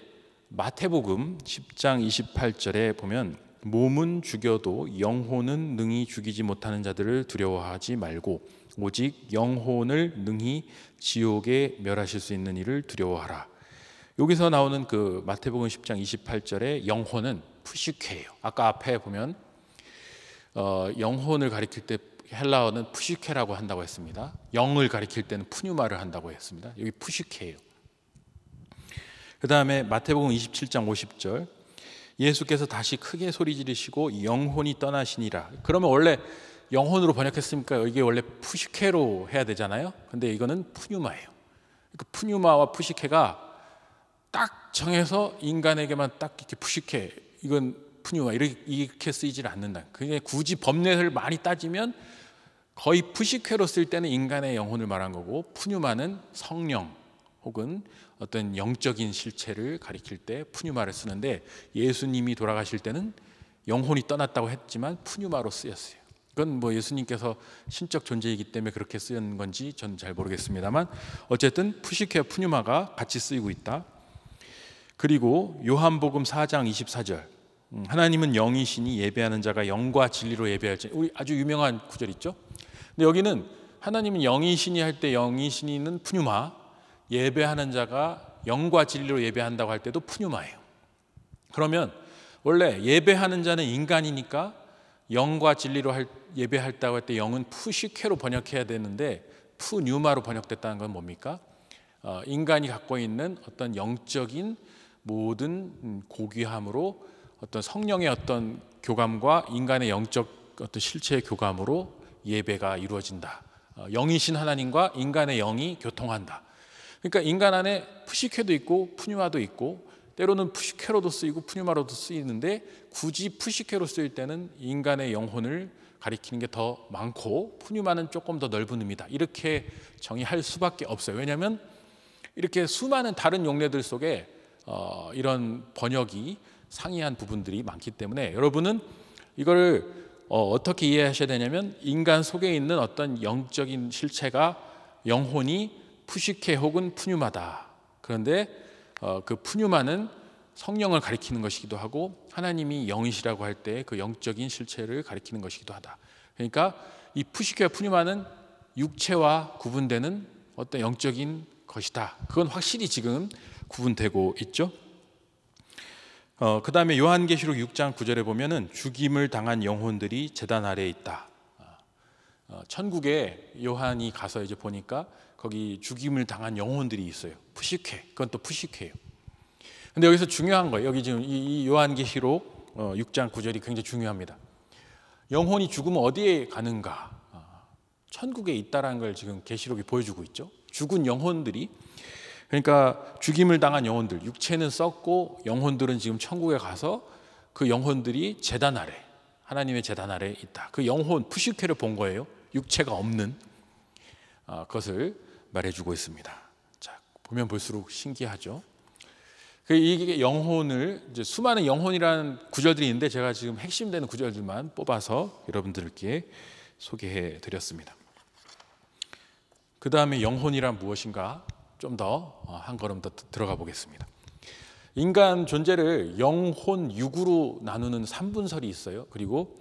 마태복음 10장 28절에 보면 몸은 죽여도 영혼은 능히 죽이지 못하는 자들을 두려워하지 말고 오직 영혼을 능히 지옥에 멸하실 수 있는 이를 두려워하라. 여기서 나오는 그 마태복음 10장 28절의 영혼은 푸시케예요. 아까 앞에 보면 어, 영혼을 가리킬 때 헬라어는 푸시케라고 한다고 했습니다. 영을 가리킬 때는 푸뉴마를 한다고 했습니다. 여기 푸시케예요. 그 다음에 마태복음 27장 50절 예수께서 다시 크게 소리 지르시고 영혼이 떠나시니라. 그러면 원래 영혼으로 번역했으니까 이게 원래 푸시케로 해야 되잖아요. 근데 이거는 푸뉴마예요. 그 푸뉴마와 푸시케가 딱 정해서 인간에게만 딱 이렇게 푸시케 이건 푸뉴마 이렇게, 이렇게 쓰이질 않는다. 그게 굳이 법례를 많이 따지면 거의 푸시케로 쓸 때는 인간의 영혼을 말한 거고 푸뉴마는 성령 혹은 어떤 영적인 실체를 가리킬 때 푸뉴마를 쓰는데 예수님이 돌아가실 때는 영혼이 떠났다고 했지만 푸뉴마로 쓰였어요. 그건 뭐 예수님께서 신적 존재이기 때문에 그렇게 쓰인 건지 전 잘 모르겠습니다만 어쨌든 푸시케와 푸뉴마가 같이 쓰이고 있다. 그리고 요한복음 4장 24절 음, 하나님은 영이시니 예배하는 자가 영과 진리로 예배할지 우리 아주 유명한 구절 있죠. 근데 여기는 하나님은 영이시니 할 때 영이시니는 푸뉴마 예배하는 자가 영과 진리로 예배한다고 할 때도 푸뉴마예요. 그러면 원래 예배하는 자는 인간이니까 영과 진리로 할, 예배할다고 할 때 영은 푸시케로 번역해야 되는데 푸뉴마로 번역됐다는 건 뭡니까? 어, 인간이 갖고 있는 어떤 영적인 모든 음, 고귀함으로 어떤 성령의 어떤 교감과 인간의 영적 어떤 실체의 교감으로 예배가 이루어진다. 어, 영이신 하나님과 인간의 영이 교통한다. 그러니까 인간 안에 푸시케도 있고 푸뉴마도 있고 때로는 푸시케로도 쓰이고 푸뉴마로도 쓰이는데 굳이 푸시케로 쓰일 때는 인간의 영혼을 가리키는 게 더 많고 푸뉴마는 조금 더 넓은 의미다. 이렇게 정의할 수밖에 없어요. 왜냐하면 이렇게 수많은 다른 용례들 속에 어, 이런 번역이 상이한 부분들이 많기 때문에 여러분은 이거를 어, 떻게 이해하셔야 되냐면 인간 속에 있는 어떤 영적인 실체가 영혼이 푸시케 혹은 푸뉴마다. 그런데 어, 그 푸뉴마는 성령을 가리키는 것이기도 하고 하나님이 영이시라고 할 때 그 영적인 실체를 가리키는 것이기도 하다. 그러니까 이 푸시케와 푸뉴마는 육체와 구분되는 어떤 영적인 것이다. 그건 확실히 지금 구분되고 있죠. 어, 그 다음에 요한계시록 6장 9절에 보면은 죽임을 당한 영혼들이 재단 아래에 있다. 어, 천국에 요한이 가서 이제 보니까 거기 죽임을 당한 영혼들이 있어요. 푸시케. 그건 또 푸시케예요. 근데 여기서 중요한 거예요. 여기 지금 이 요한계시록 6장 어, 9절이 굉장히 중요합니다. 영혼이 죽으면 어디에 가는가? 아, 천국에 있다라는 걸 지금 계시록이 보여주고 있죠. 죽은 영혼들이 그러니까 죽임을 당한 영혼들, 육체는 썩고 영혼들은 지금 천국에 가서 그 영혼들이 재단 아래, 하나님의 재단 아래 있다. 그 영혼 푸시케를 본 거예요. 육체가 없는 아, 것을 말해주고 있습니다. 자 보면 볼수록 신기하죠. 그 이게 영혼을 이제 수많은 영혼이라는 구절들이 있는데 제가 지금 핵심되는 구절들만 뽑아서 여러분들께 소개해 드렸습니다. 그 다음에 영혼이란 무엇인가 좀 더한 어, 걸음 더 들어가 보겠습니다. 인간 존재를 영혼 육으로 나누는 3분설이 있어요. 그리고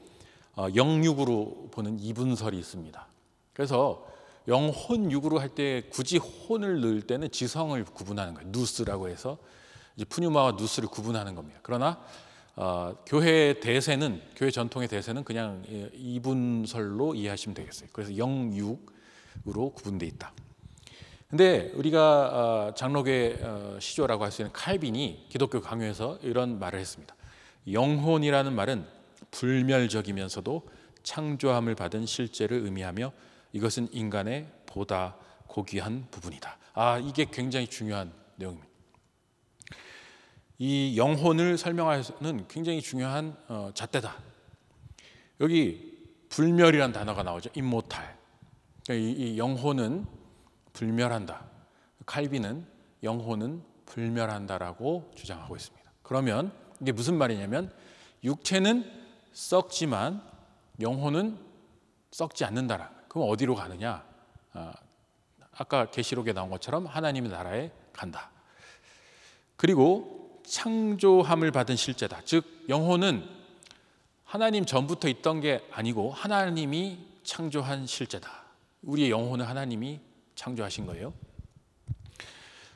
어, 영육으로 보는 2분설이 있습니다. 그래서 영혼 육으로 할 때 굳이 혼을 넣을 때는 지성을 구분하는 거예요. 누스라고 해서 이제 푸뉴마와 누스를 구분하는 겁니다. 그러나 어, 교회 대세는 교회 전통의 대세는 그냥 이분설로 이해하시면 되겠어요. 그래서 영육으로 구분돼 있다. 근데 우리가 어, 장로교 어, 시조라고 할 수 있는 칼빈이 기독교 강요에서 이런 말을 했습니다. 영혼이라는 말은 불멸적이면서도 창조함을 받은 실제를 의미하며 이것은 인간의 보다 고귀한 부분이다. 아, 이게 굉장히 중요한 내용입니다. 이 영혼을 설명하는 굉장히 중요한 어, 잣대다. 여기 불멸이란 단어가 나오죠. 임모탈. 그러니까 이, 이 영혼은 불멸한다. 칼빈은 영혼은 불멸한다라고 주장하고 있습니다. 그러면 이게 무슨 말이냐면 육체는 썩지만 영혼은 썩지 않는다라. 그럼 어디로 가느냐? 아, 아까 계시록에 나온 것처럼 하나님의 나라에 간다. 그리고 창조함을 받은 실제다. 즉 영혼은 하나님 전부터 있던 게 아니고 하나님이 창조한 실제다. 우리의 영혼은 하나님이 창조하신 거예요.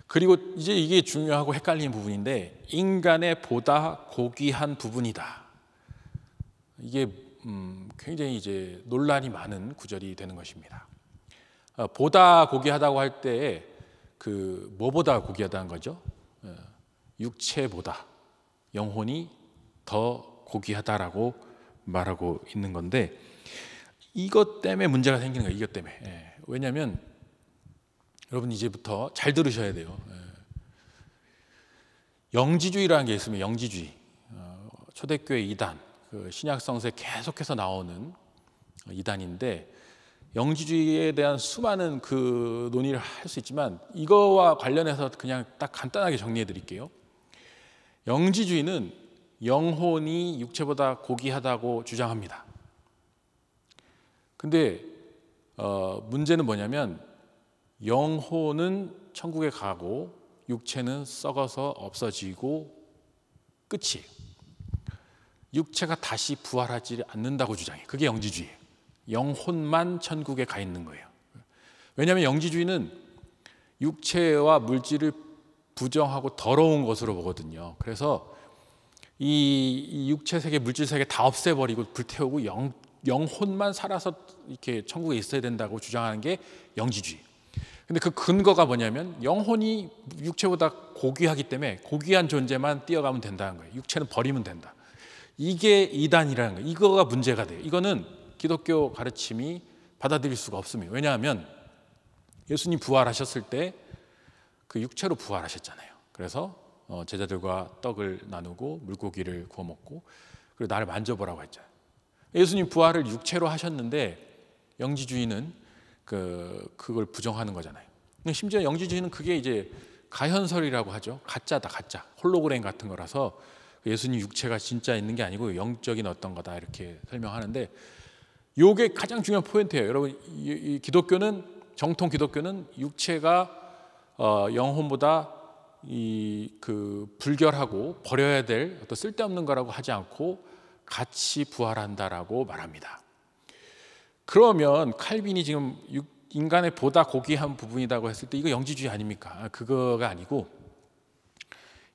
그리고 이제 이게 중요하고 헷갈리는 부분인데 인간의 보다 고귀한 부분이다. 이게 음, 굉장히 이제 논란이 많은 구절이 되는 것입니다. 어, 보다 고귀하다고 할때그 뭐보다 고귀하다는 거죠? 어, 육체보다 영혼이 더 고귀하다라고 말하고 있는 건데 이것 때문에 문제가 생기는 거예요. 이것 때문에. 예. 왜냐하면 여러분 이제부터 잘 들으셔야 돼요. 예. 영지주의라는 게 있으면 영지주의. 어, 초대교회 이단, 그 신약 성서에 계속해서 나오는 이단인데 영지주의에 대한 수많은 그 논의를 할 수 있지만 이거와 관련해서 그냥 딱 간단하게 정리해 드릴게요. 영지주의는 영혼이 육체보다 고귀하다고 주장합니다. 근데 어, 문제는 뭐냐면 영혼은 천국에 가고 육체는 썩어서 없어지고 끝이에요. 육체가 다시 부활하지 않는다고 주장해. 그게 영지주의예요. 영혼만 천국에 가 있는 거예요. 왜냐하면 영지주의는 육체와 물질을 부정하고 더러운 것으로 보거든요. 그래서 이, 육체 세계, 물질 세계 다 없애버리고 불태우고 영, 영혼만 살아서 이렇게 천국에 있어야 된다고 주장하는 게 영지주의. 근데 그 근거가 뭐냐면 영혼이 육체보다 고귀하기 때문에 고귀한 존재만 뛰어가면 된다는 거예요. 육체는 버리면 된다. 이게 이단이라는 거예요. 이거가 문제가 돼요. 이거는 기독교 가르침이 받아들일 수가 없습니다. 왜냐하면 예수님 부활하셨을 때 그 육체로 부활하셨잖아요. 그래서 어, 제자들과 떡을 나누고 물고기를 구워 먹고 그리고 나를 만져보라고 했잖아요. 예수님 부활을 육체로 하셨는데 영지주의는 그 그걸 부정하는 거잖아요. 심지어 영지주의는 그게 이제 가현설이라고 하죠. 가짜다, 가짜. 홀로그램 같은 거라서 예수님 육체가 진짜 있는 게 아니고 영적인 어떤 거다 이렇게 설명하는데 요게 가장 중요한 포인트예요. 여러분 이, 기독교는 정통 기독교는 육체가 어, 영혼보다 이 그 불결하고 버려야 될 어떤 쓸데없는 거라고 하지 않고 같이 부활한다라고 말합니다. 그러면 칼빈이 지금 인간의 보다 고귀한 부분이라고 했을 때 이거 영지주의 아닙니까? 아, 그거가 아니고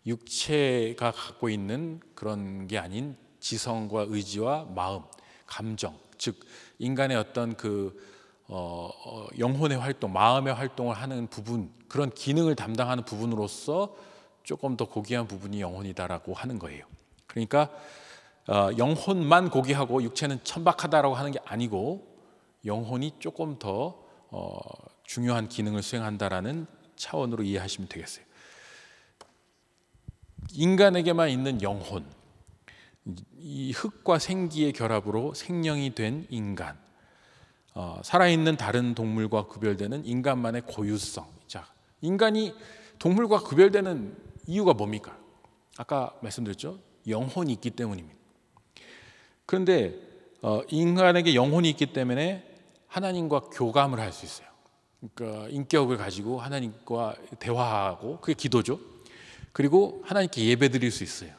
육체가 갖고 있는 그런 게 아닌 지성과 의지와 마음, 감정, 즉 인간의 어떤 그 어, 어, 영혼의 활동, 마음의 활동을 하는 부분, 그런 기능을 담당하는 부분으로서 조금 더 고귀한 부분이 영혼이다라고 하는 거예요. 그러니까 어, 영혼만 고귀하고 육체는 천박하다라고 하는 게 아니고 영혼이 조금 더 어, 중요한 기능을 수행한다라는 차원으로 이해하시면 되겠어요. 인간에게만 있는 영혼, 이 흙과 생기의 결합으로 생명이 된 인간, 어, 살아있는 다른 동물과 구별되는 인간만의 고유성. 자, 인간이 동물과 구별되는 이유가 뭡니까? 아까 말씀드렸죠. 영혼이 있기 때문입니다. 그런데 어, 인간에게 영혼이 있기 때문에 하나님과 교감을 할 수 있어요. 그러니까 인격을 가지고 하나님과 대화하고 그게 기도죠. 그리고 하나님께 예배 드릴 수 있어요.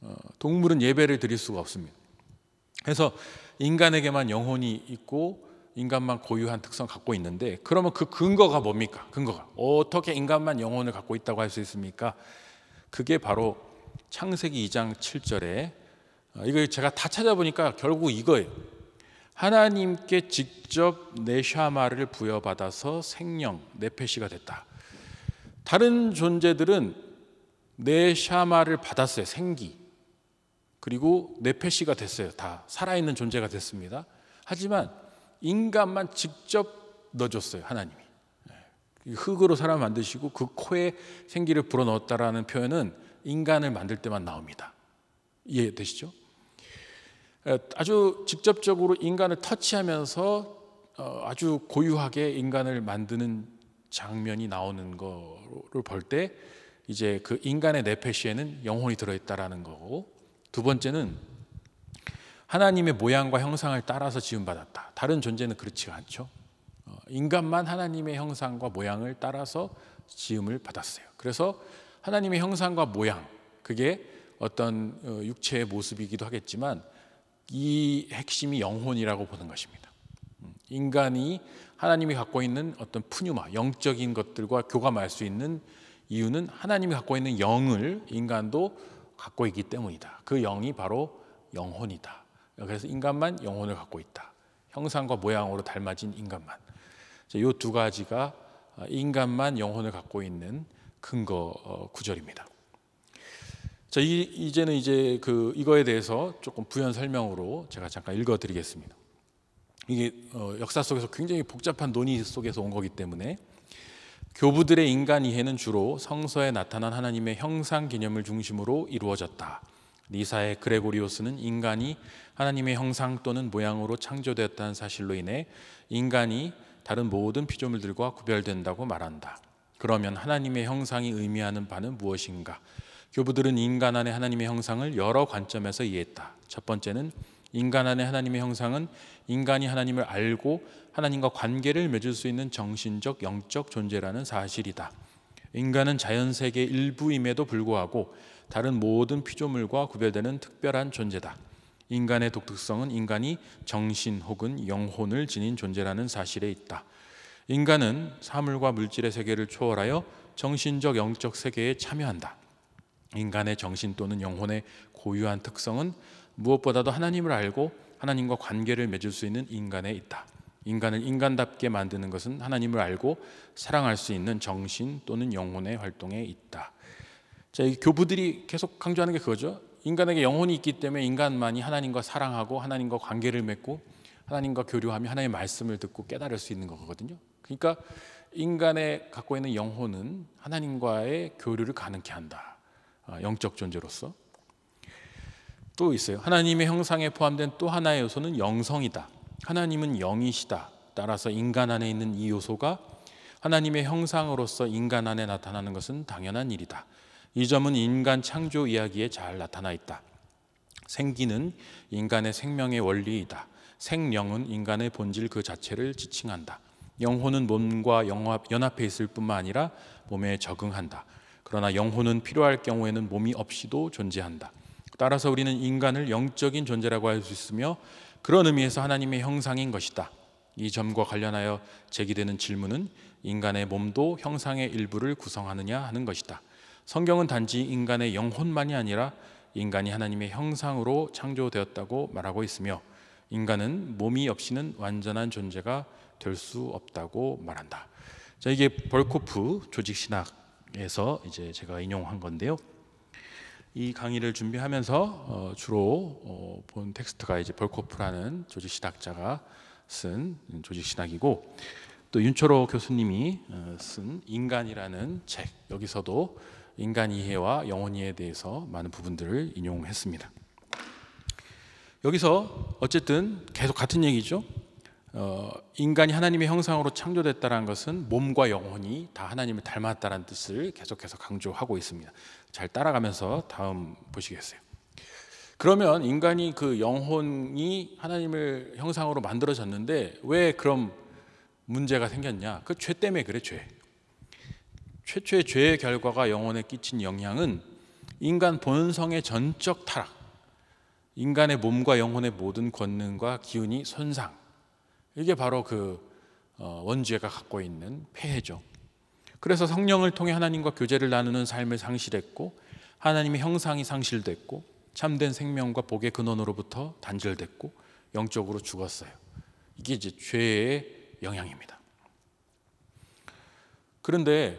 어, 동물은 예배를 드릴 수가 없습니다. 그래서 인간에게만 영혼이 있고 인간만 고유한 특성 갖고 있는데 그러면 그 근거가 뭡니까? 근거가 어떻게 인간만 영혼을 갖고 있다고 할 수 있습니까? 그게 바로 창세기 2장 7절에 어, 이거 제가 다 찾아보니까 결국 이거예요. 하나님께 직접 네샤마를 부여받아서 생명 네페시가 됐다. 다른 존재들은 네샤마를 받았어요. 생기. 그리고 네페시가 됐어요. 다 살아있는 존재가 됐습니다. 하지만 인간만 직접 넣어줬어요. 하나님이. 네. 흙으로 사람 만드시고 그 코에 생기를 불어넣었다라는 표현은 인간을 만들 때만 나옵니다. 이해되시죠? 아주 직접적으로 인간을 터치하면서 어, 아주 고유하게 인간을 만드는 장면이 나오는 거를 볼 때 이제 그 인간의 뇌폐시에는 영혼이 들어있다라는 거고 두 번째는 하나님의 모양과 형상을 따라서 지음받았다. 다른 존재는 그렇지가 않죠. 어, 인간만 하나님의 형상과 모양을 따라서 지음을 받았어요. 그래서 하나님의 형상과 모양 그게 어떤 어, 육체의 모습이기도 하겠지만 이 핵심이 영혼이라고 보는 것입니다. 음, 인간이 하나님이 갖고 있는 어떤 푸뉴마, 영적인 것들과 교감할 수 있는 이유는 하나님이 갖고 있는 영을 인간도 갖고 있기 때문이다. 그 영이 바로 영혼이다. 그래서 인간만 영혼을 갖고 있다. 형상과 모양으로 닮아진 인간만. 이 두 가지가 인간만 영혼을 갖고 있는 근거 어, 구절입니다. 자, 이, 제는 이제 그 이거에 대해서 조금 부연 설명으로 제가 잠깐 읽어드리겠습니다. 이게 어, 역사 속에서 굉장히 복잡한 논의 속에서 온 거기 때문에 교부들의 인간 이해는 주로 성서에 나타난 하나님의 형상 개념을 중심으로 이루어졌다. 리사의 그레고리오스는 인간이 하나님의 형상 또는 모양으로 창조되었다는 사실로 인해 인간이 다른 모든 피조물들과 구별된다고 말한다. 그러면 하나님의 형상이 의미하는 바는 무엇인가? 교부들은 인간 안에 하나님의 형상을 여러 관점에서 이해했다. 첫 번째는 인간 안에 하나님의 형상은 인간이 하나님을 알고 하나님과 관계를 맺을 수 있는 정신적 영적 존재라는 사실이다. 인간은 자연 세계 일부임에도 불구하고 다른 모든 피조물과 구별되는 특별한 존재다. 인간의 독특성은 인간이 정신 혹은 영혼을 지닌 존재라는 사실에 있다. 인간은 사물과 물질의 세계를 초월하여 정신적 영적 세계에 참여한다. 인간의 정신 또는 영혼의 고유한 특성은 무엇보다도 하나님을 알고 하나님과 관계를 맺을 수 있는 인간에 있다. 인간을 인간답게 만드는 것은 하나님을 알고 사랑할 수 있는 정신 또는 영혼의 활동에 있다. 자, 이 교부들이 계속 강조하는 게 그거죠. 인간에게 영혼이 있기 때문에 인간만이 하나님과 사랑하고 하나님과 관계를 맺고 하나님과 교류하며 하나님의 말씀을 듣고 깨달을 수 있는 거거든요. 그러니까 인간의 갖고 있는 영혼은 하나님과의 교류를 가능케 한다. 아, 영적 존재로서 또 있어요. 하나님의 형상에 포함된 또 하나의 요소는 영성이다. 하나님은 영이시다. 따라서 인간 안에 있는 이 요소가 하나님의 형상으로서 인간 안에 나타나는 것은 당연한 일이다. 이 점은 인간 창조 이야기에 잘 나타나 있다. 생기는 인간의 생명의 원리이다. 생령은 인간의 본질 그 자체를 지칭한다. 영혼은 몸과 연합해 있을 뿐만 아니라 몸에 적응한다. 그러나 영혼은 필요할 경우에는 몸이 없이도 존재한다. 따라서 우리는 인간을 영적인 존재라고 할 수 있으며 그런 의미에서 하나님의 형상인 것이다. 이 점과 관련하여 제기되는 질문은 인간의 몸도 형상의 일부를 구성하느냐 하는 것이다. 성경은 단지 인간의 영혼만이 아니라 인간이 하나님의 형상으로 창조되었다고 말하고 있으며 인간은 몸이 없이는 완전한 존재가 될 수 없다고 말한다. 자, 이게 벌코프 조직 신학 에서 이제 제가 인용한 건데요. 이 강의를 준비하면서 어, 주로 어, 본 텍스트가 이제 벌코프라는 조직 신학자가 쓴 조직 신학이고 또 윤철호 교수님이 어, 쓴 인간이라는 책 여기서도 인간 이해와 영혼 이해에 대해서 많은 부분들을 인용했습니다. 여기서 어쨌든 계속 같은 얘기죠. 어, 인간이 하나님의 형상으로 창조됐다는 것은 몸과 영혼이 다 하나님을 닮았다는 뜻을 계속해서 강조하고 있습니다. 잘 따라가면서 다음 보시겠어요. 그러면 인간이 그 영혼이 하나님을 형상으로 만들어졌는데 왜 그럼 문제가 생겼냐? 그 죄 때문에 그래 죄. 최초의 죄의 결과가 영혼에 끼친 영향은 인간 본성의 전적 타락, 인간의 몸과 영혼의 모든 권능과 기운이 손상, 이게 바로 그 어, 원죄가 갖고 있는 폐해죠. 그래서 성령을 통해 하나님과 교제를 나누는 삶을 상실했고 하나님의 형상이 상실됐고 참된 생명과 복의 근원으로부터 단절됐고 영적으로 죽었어요. 이게 이제 죄의 영향입니다. 그런데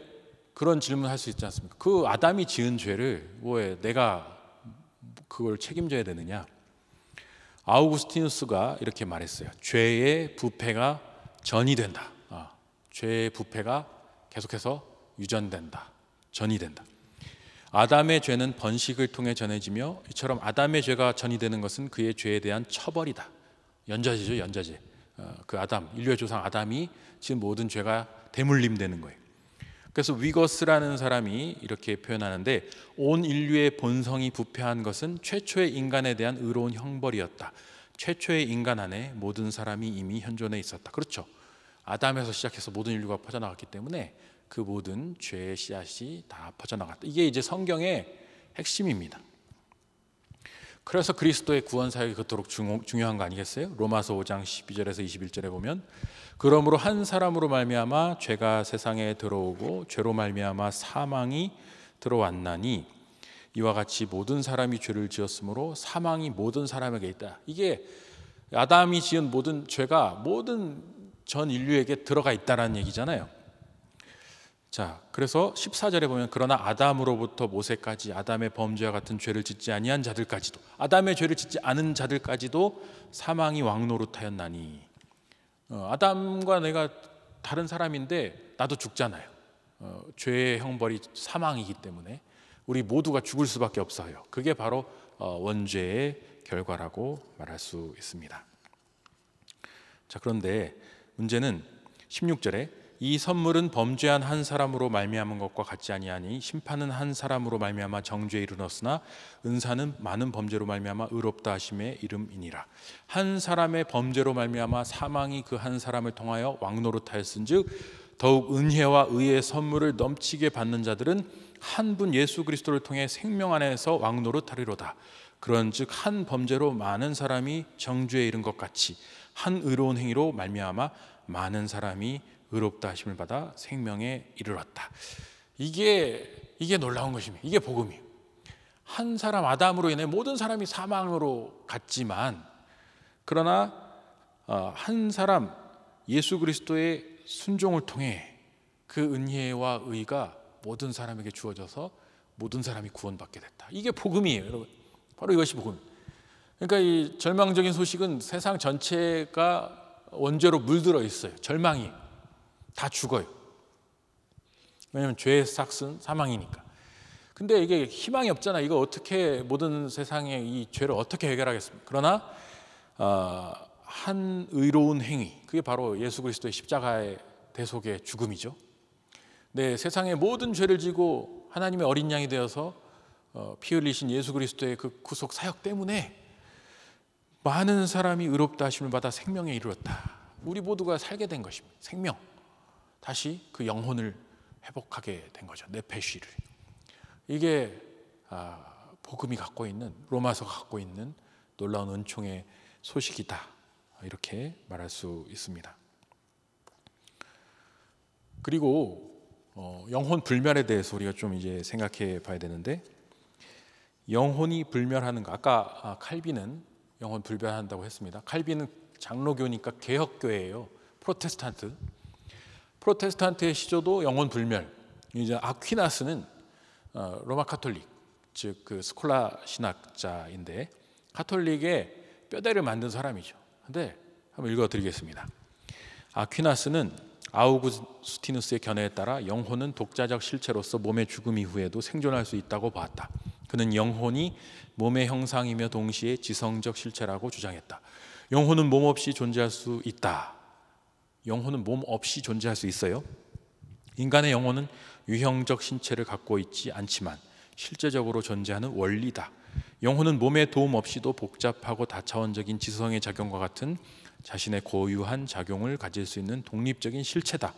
그런 질문 할 수 있지 않습니까? 그 아담이 지은 죄를 왜 내가 그걸 책임져야 되느냐? 아우구스티누스가 이렇게 말했어요. 죄의 부패가 전이 된다. 아, 죄의 부패가 계속해서 유전된다. 전이 된다. 아담의 죄는 번식을 통해 전해지며 이처럼 아담의 죄가 전이 되는 것은 그의 죄에 대한 처벌이다. 연좌제죠, 연좌제. 어, 그 아담, 인류의 조상 아담이 지금 모든 죄가 대물림되는 거예요. 그래서 위거스라는 사람이 이렇게 표현하는데 온 인류의 본성이 부패한 것은 최초의 인간에 대한 의로운 형벌이었다. 최초의 인간 안에 모든 사람이 이미 현존해 있었다. 그렇죠. 아담에서 시작해서 모든 인류가 퍼져나갔기 때문에 그 모든 죄의 씨앗이 다 퍼져나갔다. 이게 이제 성경의 핵심입니다. 그래서 그리스도의 구원 사역이 그토록 중요한 거 아니겠어요? 로마서 5장 12절에서 21절에 보면 그러므로 한 사람으로 말미암아 죄가 세상에 들어오고 죄로 말미암아 사망이 들어왔나니 이와 같이 모든 사람이 죄를 지었으므로 사망이 모든 사람에게 있다. 이게 아담이 지은 모든 죄가 모든 전 인류에게 들어가 있다라는 얘기잖아요. 자, 그래서 14절에 보면 그러나 아담으로부터 모세까지 아담의 범죄와 같은 죄를 짓지 아니한 자들까지도 아담의 죄를 짓지 않은 자들까지도 사망이 왕노릇하였나니 어, 아담과 내가 다른 사람인데 나도 죽잖아요. 어, 죄의 형벌이 사망이기 때문에 우리 모두가 죽을 수밖에 없어요. 그게 바로 어, 원죄의 결과라고 말할 수 있습니다. 자, 그런데 문제는 16절에 이 선물은 범죄한 한 사람으로 말미암은 것과 같지 아니하니 심판은 한 사람으로 말미암아 정죄에 이르렀으나 은사는 많은 범죄로 말미암아 의롭다 하심의 이름이니라. 한 사람의 범죄로 말미암아 사망이 그 한 사람을 통하여 왕노릇하였은즉 더욱 은혜와 의의 선물을 넘치게 받는 자들은 한 분 예수 그리스도를 통해 생명 안에서 왕노릇하리로다. 그런즉 한 범죄로 많은 사람이 정죄에 이른 것 같이 한 의로운 행위로 말미암아 많은 사람이 의롭다 하심을 받아 생명에 이르렀다. 이게 이게 놀라운 것입니다. 이게 복음이에요. 한 사람 아담으로 인해 모든 사람이 사망으로 갔지만 그러나 어, 한 사람 예수 그리스도의 순종을 통해 그 은혜와 의가 모든 사람에게 주어져서 모든 사람이 구원받게 됐다. 이게 복음이에요, 여러분. 바로 이것이 복음. 그러니까 이 절망적인 소식은 세상 전체가 원죄로 물들어 있어요. 절망이. 다 죽어요. 왜냐하면 죄의 삭은 사망이니까. 근데 이게 희망이 없잖아. 이거 어떻게 모든 세상의 이 죄를 어떻게 해결하겠습니까? 그러나 어, 한 의로운 행위, 그게 바로 예수 그리스도의 십자가의 대속의 죽음이죠. 네, 세상의 모든 죄를 지고 하나님의 어린 양이 되어서 어, 피 흘리신 예수 그리스도의 그 구속 사역 때문에 많은 사람이 의롭다 하심을 받아 생명에 이르렀다. 우리 모두가 살게 된 것입니다. 생명. 다시 그 영혼을 회복하게 된 거죠. 네페쉬를. 이게 아, 복음이 갖고 있는 로마서가 갖고 있는 놀라운 은총의 소식이다. 이렇게 말할 수 있습니다. 그리고 어, 영혼 불멸에 대해서 우리가 좀 이제 생각해 봐야 되는데 영혼이 불멸하는 거 아까 아, 칼빈은 영혼 불멸한다고 했습니다. 칼빈은 장로교니까 개혁교회예요. 프로테스탄트. 프로테스탄트의 시조도 영혼 불멸. 이제 아퀴나스는 어, 로마 카톨릭, 즉 그 스콜라 신학자인데 카톨릭의 뼈대를 만든 사람이죠. 근데 한번 읽어드리겠습니다. 아퀴나스는 아우구스티누스의 견해에 따라 영혼은 독자적 실체로서 몸의 죽음 이후에도 생존할 수 있다고 보았다. 그는 영혼이 몸의 형상이며 동시에 지성적 실체라고 주장했다. 영혼은 몸 없이 존재할 수 있다. 영혼은 몸 없이 존재할 수 있어요. 인간의 영혼은 유형적 신체를 갖고 있지 않지만 실제적으로 존재하는 원리다. 영혼은 몸의 도움 없이도 복잡하고 다차원적인 지성의 작용과 같은 자신의 고유한 작용을 가질 수 있는 독립적인 실체다.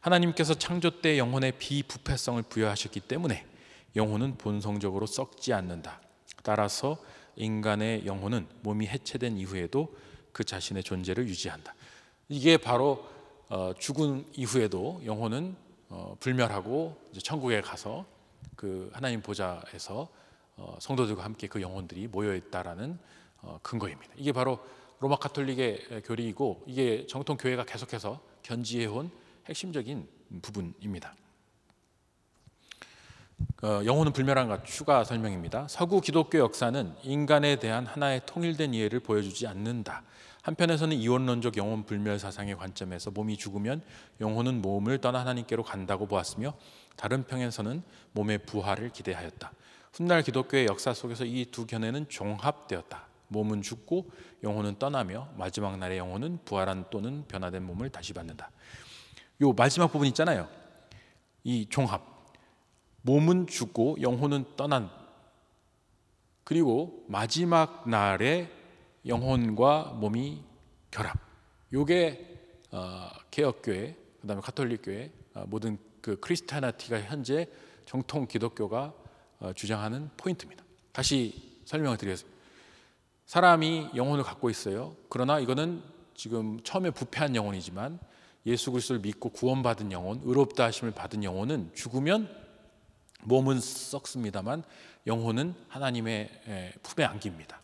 하나님께서 창조 때 영혼의 비부패성을 부여하셨기 때문에 영혼은 본성적으로 썩지 않는다. 따라서 인간의 영혼은 몸이 해체된 이후에도 그 자신의 존재를 유지한다. 이게 바로 어, 죽은 이후에도 영혼은 어, 불멸하고 천국에 가서 그 하나님 보좌에서 어, 성도들과 함께 그 영혼들이 모여 있다라는 근거입니다. 이게 바로 로마 카톨릭의 교리이고 이게 정통 교회가 계속해서 견지해 온 핵심적인 부분입니다. 영혼은 불멸한 것 추가 설명입니다. 서구 기독교 역사는 인간에 대한 하나의 통일된 이해를 보여주지 않는다. 한편에서는 이원론적 영혼 불멸 사상의 관점에서 몸이 죽으면 영혼은 몸을 떠나 하나님께로 간다고 보았으며 다른 평에서는 몸의 부활을 기대하였다. 훗날 기독교의 역사 속에서 이 두 견해는 종합되었다. 몸은 죽고 영혼은 떠나며 마지막 날의 영혼은 부활한 또는 변화된 몸을 다시 받는다. 요 마지막 부분 있잖아요. 이 종합. 몸은 죽고 영혼은 떠난. 그리고 마지막 날에 영혼과 몸이 결합. 요게 어, 개혁교회, 그다음에 가톨릭교회 어, 모든 그 크리스타나티가 현재 정통 기독교가 어, 주장하는 포인트입니다. 다시 설명을 드리겠습니다. 사람이 영혼을 갖고 있어요. 그러나 이거는 지금 처음에 부패한 영혼이지만 예수 그리스도를 믿고 구원받은 영혼, 의롭다 하심을 받은 영혼은 죽으면 몸은 썩습니다만 영혼은 하나님의 품에 안깁니다.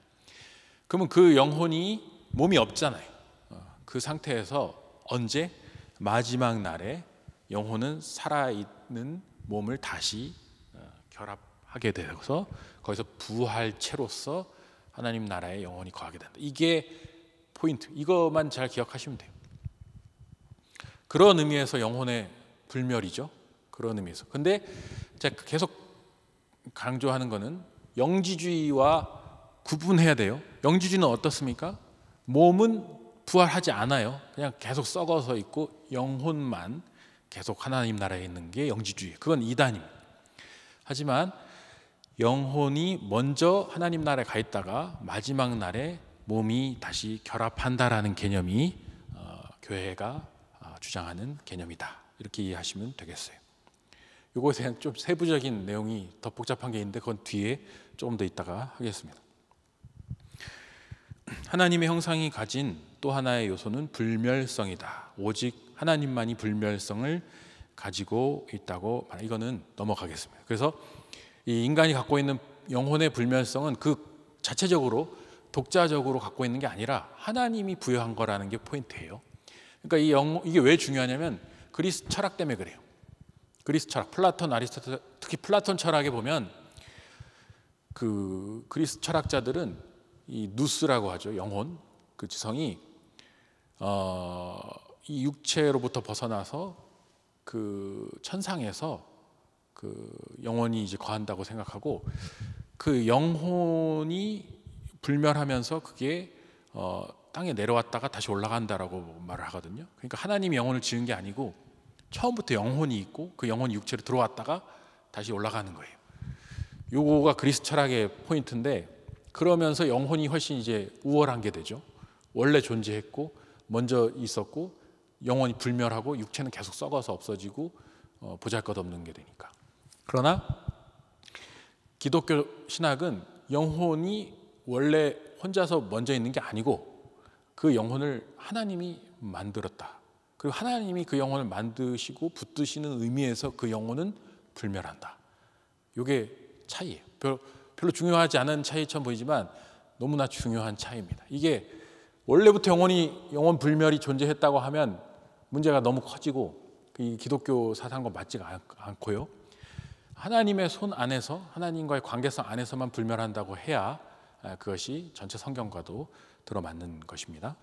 그러면 그 영혼이 몸이 없잖아요. 어, 그 상태에서 언제 마지막 날에 영혼은 살아 있는 몸을 다시 어, 결합하게 되어서 거기서 부활체로서 하나님 나라의 영혼이 거하게 된다. 이게 포인트. 이것만 잘 기억하시면 돼요. 그런 의미에서 영혼의 불멸이죠. 그런 의미에서. 근데 제가 계속 강조하는 거는 영지주의와 구분해야 돼요. 영지주의는 어떻습니까? 몸은 부활하지 않아요. 그냥 계속 썩어서 있고 영혼만 계속 하나님 나라에 있는 게 영지주의. 그건 이단입니다. 하지만 영혼이 먼저 하나님 나라에 가 있다가 마지막 날에 몸이 다시 결합한다라는 개념이 어, 교회가 어, 주장하는 개념이다. 이렇게 이해하시면 되겠어요. 이거에 대한 좀 세부적인 내용이 더 복잡한 게 있는데 그건 뒤에 조금 더 있다가 하겠습니다. 하나님의 형상이 가진 또 하나의 요소는 불멸성이다. 오직 하나님만이 불멸성을 가지고 있다고 말. 이거는 넘어가겠습니다. 그래서 이 인간이 갖고 있는 영혼의 불멸성은 그 자체적으로 독자적으로 갖고 있는 게 아니라 하나님이 부여한 거라는 게 포인트예요. 그러니까 이 영, 이게 왜 중요하냐면 그리스 철학 때문에 그래요. 그리스 철학, 플라톤, 아리스토텔, 특히 플라톤 철학에 보면 그 그리스 철학자들은 이 누스라고 하죠, 영혼, 그 지성이 어, 이 육체로부터 벗어나서 그 천상에서 그 영혼이 이제 거한다고 생각하고 그 영혼이 불멸하면서 그게 어, 땅에 내려왔다가 다시 올라간다라고 말을 하거든요. 그러니까 하나님이 영혼을 지은 게 아니고 처음부터 영혼이 있고 그 영혼이 육체로 들어왔다가 다시 올라가는 거예요. 요거가 그리스 철학의 포인트인데 그러면서 영혼이 훨씬 이제 우월한 게 되죠. 원래 존재했고 먼저 있었고 영혼이 불멸하고 육체는 계속 썩어서 없어지고 어, 보잘것없는 게 되니까. 그러나 기독교 신학은 영혼이 원래 혼자서 먼저 있는 게 아니고 그 영혼을 하나님이 만들었다. 그리고 하나님이 그 영혼을 만드시고 붙드시는 의미에서 그 영혼은 불멸한다. 이게 차이예요. 별로, 별로 중요하지 않은 차이처럼 보이지만 너무나 중요한 차이입니다. 이게 원래부터 영혼이 영혼 불멸이 존재했다고 하면 문제가 너무 커지고 이 기독교 사상과 맞지가 않고요. 하나님의 손 안에서 하나님과의 관계성 안에서만 불멸한다고 해야 그것이 전체 성경과도 들어맞는 것입니다.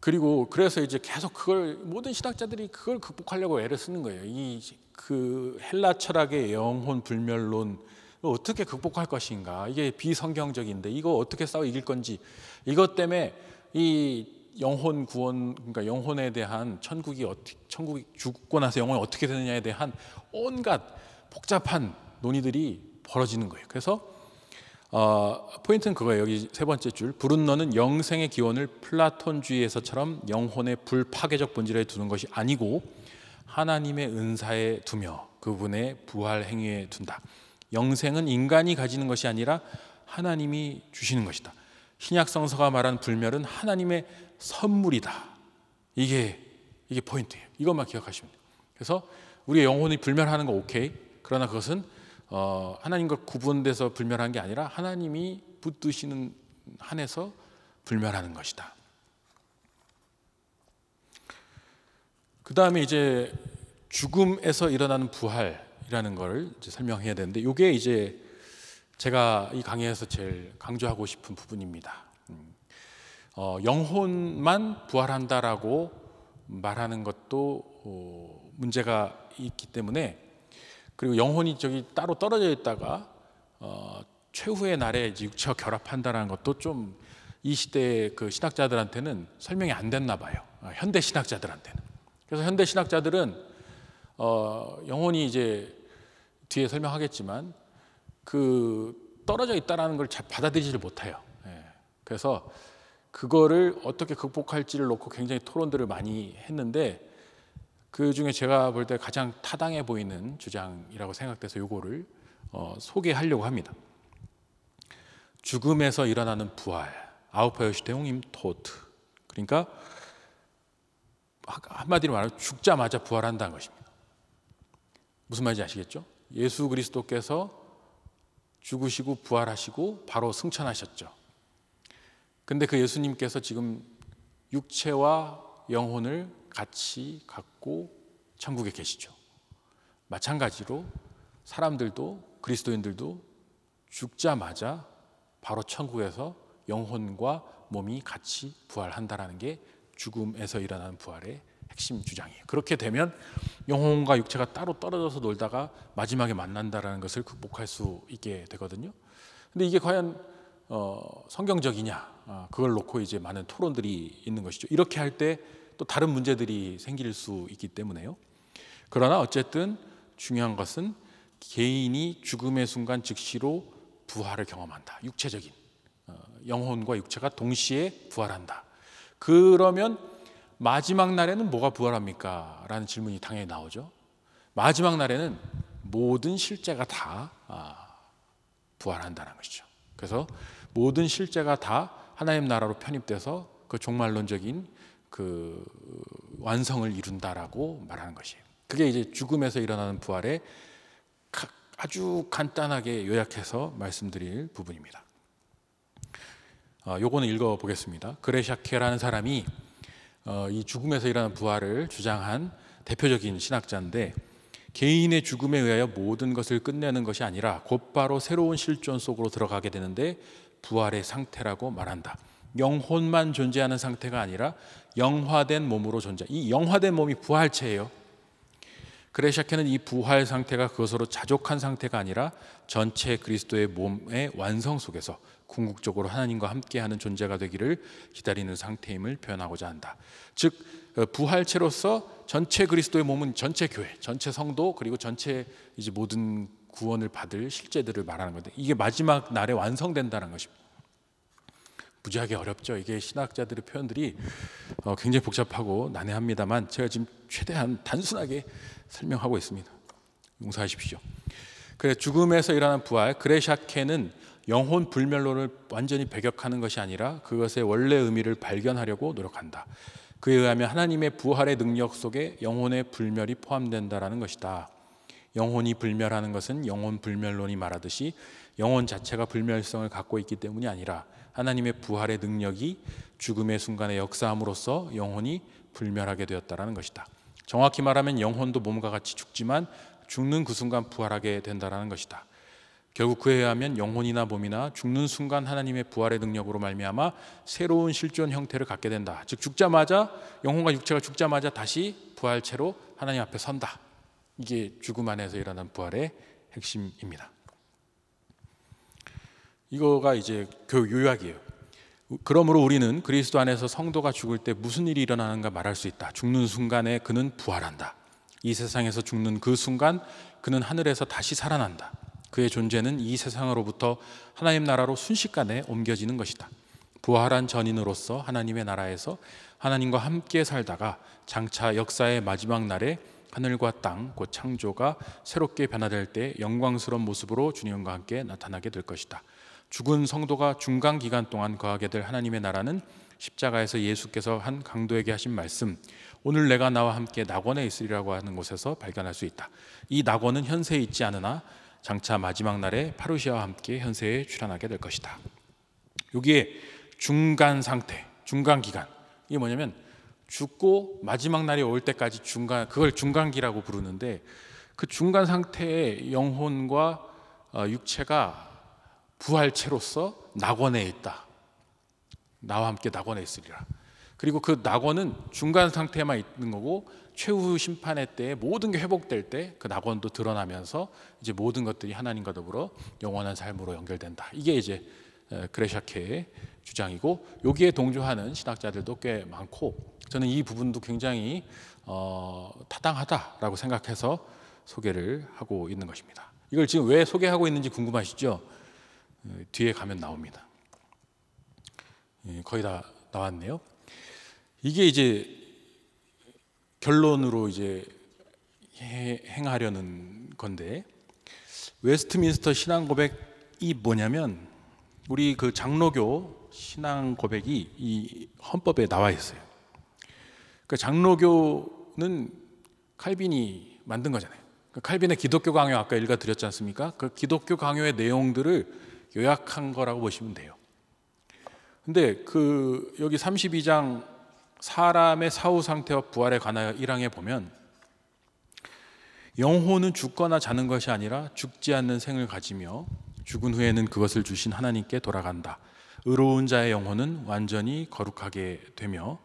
그리고 그래서 이제 계속 그걸 모든 신학자들이 그걸 극복하려고 애를 쓰는 거예요. 이 그 헬라 철학의 영혼 불멸론 어떻게 극복할 것인가? 이게 비성경적인데 이거 어떻게 싸워 이길 건지 이것 때문에 이 영혼 구원 그러니까 영혼에 대한 천국이 어떻게 천국이 죽고 나서 영혼이 어떻게 되느냐에 대한 온갖 복잡한 논의들이 벌어지는 거예요. 그래서 어, 포인트는 그거예요. 여기 세 번째 줄. 불은 너는 영생의 기원을 플라톤주의에서처럼 영혼의 불파괴적 본질에 두는 것이 아니고 하나님의 은사에 두며 그분의 부활 행위에 둔다. 영생은 인간이 가지는 것이 아니라 하나님이 주시는 것이다. 신약 성서가 말한 불멸은 하나님의 선물이다. 이게 이게 포인트예요. 이것만 기억하시면 돼요. 그래서 우리의 영혼이 불멸하는 거 오케이. 그러나 그것은 어, 하나님과 구분돼서 불멸한 게 아니라 하나님이 붙드시는 한에서 불멸하는 것이다. 그 다음에 이제 죽음에서 일어나는 부활이라는 걸 이제 설명해야 되는데 이게 이제 제가 이 강의에서 제일 강조하고 싶은 부분입니다. 음, 어, 영혼만 부활한다라고 말하는 것도 어, 문제가 있기 때문에 그리고 영혼이 저기 따로 떨어져 있다가 어, 최후의 날에 육체와 결합한다는 것도 좀 이 시대 그 신학자들한테는 설명이 안 됐나 봐요. 어, 현대 신학자들한테는. 그래서 현대 신학자들은 어, 영혼이 이제 뒤에 설명하겠지만 그 떨어져 있다라는 걸 잘 받아들이지를 못해요. 예. 그래서 그거를 어떻게 극복할지를 놓고 굉장히 토론들을 많이 했는데 그 중에 제가 볼 때 가장 타당해 보이는 주장이라고 생각돼서 요거를 어, 소개하려고 합니다. 죽음에서 일어나는 부활, 아우퍼요시대용 임 토트. 그러니까 한마디로 말하면 죽자마자 부활한다는 것입니다. 무슨 말인지 아시겠죠? 예수 그리스도께서 죽으시고 부활하시고 바로 승천하셨죠. 근데 그 예수님께서 지금 육체와 영혼을 같이 갖고 천국에 계시죠. 마찬가지로 사람들도 그리스도인들도 죽자마자 바로 천국에서 영혼과 몸이 같이 부활한다라는 게 죽음에서 일어나는 부활의 핵심 주장이에요. 그렇게 되면 영혼과 육체가 따로 떨어져서 놀다가 마지막에 만난다라는 것을 극복할 수 있게 되거든요. 근데 이게 과연 어, 성경적이냐? 아, 그걸 놓고 이제 많은 토론들이 있는 것이죠. 이렇게 할 때 또 다른 문제들이 생길 수 있기 때문에요. 그러나 어쨌든 중요한 것은 개인이 죽음의 순간 즉시로 부활을 경험한다. 육체적인 어, 영혼과 육체가 동시에 부활한다. 그러면 마지막 날에는 뭐가 부활합니까? 라는 질문이 당연히 나오죠. 마지막 날에는 모든 실제가 다 아, 부활한다는 것이죠. 그래서 모든 실제가 다 하나님 나라로 편입돼서 그 종말론적인 그 완성을 이룬다라고 말하는 것이에요. 그게 이제 죽음에서 일어나는 부활의 아주 간단하게 요약해서 말씀드릴 부분입니다. 어, 요거는 읽어 보겠습니다. 그레샤케라는 사람이 어, 이 죽음에서 일어나는 부활을 주장한 대표적인 신학자인데 개인의 죽음에 의하여 모든 것을 끝내는 것이 아니라 곧바로 새로운 실존 속으로 들어가게 되는데 부활의 상태라고 말한다. 영혼만 존재하는 상태가 아니라 영화된 몸으로 존재. 이 영화된 몸이 부활체예요. 그레샤케는 이 부활 상태가 그것으로 자족한 상태가 아니라 전체 그리스도의 몸의 완성 속에서 궁극적으로 하나님과 함께하는 존재가 되기를 기다리는 상태임을 표현하고자 한다. 즉 어, 부활체로서 전체 그리스도의 몸은 전체 교회, 전체 성도 그리고 전체 이제 모든 구원을 받을 실제들을 말하는 건데 이게 마지막 날에 완성된다는 것입니다. 무지하게 어렵죠. 이게 신학자들의 표현들이 어, 굉장히 복잡하고 난해합니다만 제가 지금 최대한 단순하게 설명하고 있습니다. 용서하십시오. 그래 죽음에서 일어난 부활 그레샤케는 영혼 불멸론을 완전히 배격하는 것이 아니라 그것의 원래 의미를 발견하려고 노력한다. 그에 의하면 하나님의 부활의 능력 속에 영혼의 불멸이 포함된다라는 것이다. 영혼이 불멸하는 것은 영혼 불멸론이 말하듯이 영혼 자체가 불멸성을 갖고 있기 때문이 아니라 하나님의 부활의 능력이 죽음의 순간에 역사함으로써 영혼이 불멸하게 되었다라는 것이다. 정확히 말하면 영혼도 몸과 같이 죽지만 죽는 그 순간 부활하게 된다라는 것이다. 결국 그에 의하면 영혼이나 몸이나 죽는 순간 하나님의 부활의 능력으로 말미암아 새로운 실존 형태를 갖게 된다. 즉 죽자마자 영혼과 육체가 죽자마자 다시 부활체로 하나님 앞에 선다. 이게 죽음 안에서 일어난 부활의 핵심입니다. 이거가 이제 교육 요약이에요. 그러므로 우리는 그리스도 안에서 성도가 죽을 때 무슨 일이 일어나는가 말할 수 있다. 죽는 순간에 그는 부활한다. 이 세상에서 죽는 그 순간 그는 하늘에서 다시 살아난다. 그의 존재는 이 세상으로부터 하나님 나라로 순식간에 옮겨지는 것이다. 부활한 전인으로서 하나님의 나라에서 하나님과 함께 살다가 장차 역사의 마지막 날에 하늘과 땅, 곧 창조가 새롭게 변화될 때 영광스러운 모습으로 주님과 함께 나타나게 될 것이다. 죽은 성도가 중간 기간 동안 거하게 될 하나님의 나라는 십자가에서 예수께서 한 강도에게 하신 말씀, 오늘 내가 나와 함께 낙원에 있으리라고 하는 곳에서 발견할 수 있다. 이 낙원은 현세에 있지 않으나 장차 마지막 날에 파루시아와 함께 현세에 출현하게 될 것이다. 여기에 중간 상태, 중간 기간 이게 뭐냐면 죽고 마지막 날이 올 때까지 중간 그걸 중간기라고 부르는데 그 중간 상태의 영혼과 어, 육체가 부활체로서 낙원에 있다. 나와 함께 낙원에 있으리라. 그리고 그 낙원은 중간 상태에만 있는 거고 최후 심판의 때에 모든 게 회복될 때 그 낙원도 드러나면서 이제 모든 것들이 하나님과 더불어 영원한 삶으로 연결된다. 이게 이제 그레샤케의 주장이고 여기에 동조하는 신학자들도 꽤 많고 저는 이 부분도 굉장히 어, 타당하다라고 생각해서 소개를 하고 있는 것입니다. 이걸 지금 왜 소개하고 있는지 궁금하시죠? 어, 뒤에 가면 나옵니다. 예, 거의 다 나왔네요. 이게 이제 결론으로 이제 해- 행하려는 건데 웨스트민스터 신앙 고백이 뭐냐면 우리 그 장로교 신앙 고백이 이 헌법에 나와 있어요. 그 장로교는 칼빈이 만든 거잖아요. 그 칼빈의 기독교 강요 아까 읽어 드렸지 않습니까? 그 기독교 강요의 내용들을 요약한 거라고 보시면 돼요. 근데 그 여기 32장 사람의 사후 상태와 부활에 관하여 1항에 보면 영혼은 죽거나 자는 것이 아니라 죽지 않는 생을 가지며 죽은 후에는 그것을 주신 하나님께 돌아간다. 의로운 자의 영혼은 완전히 거룩하게 되며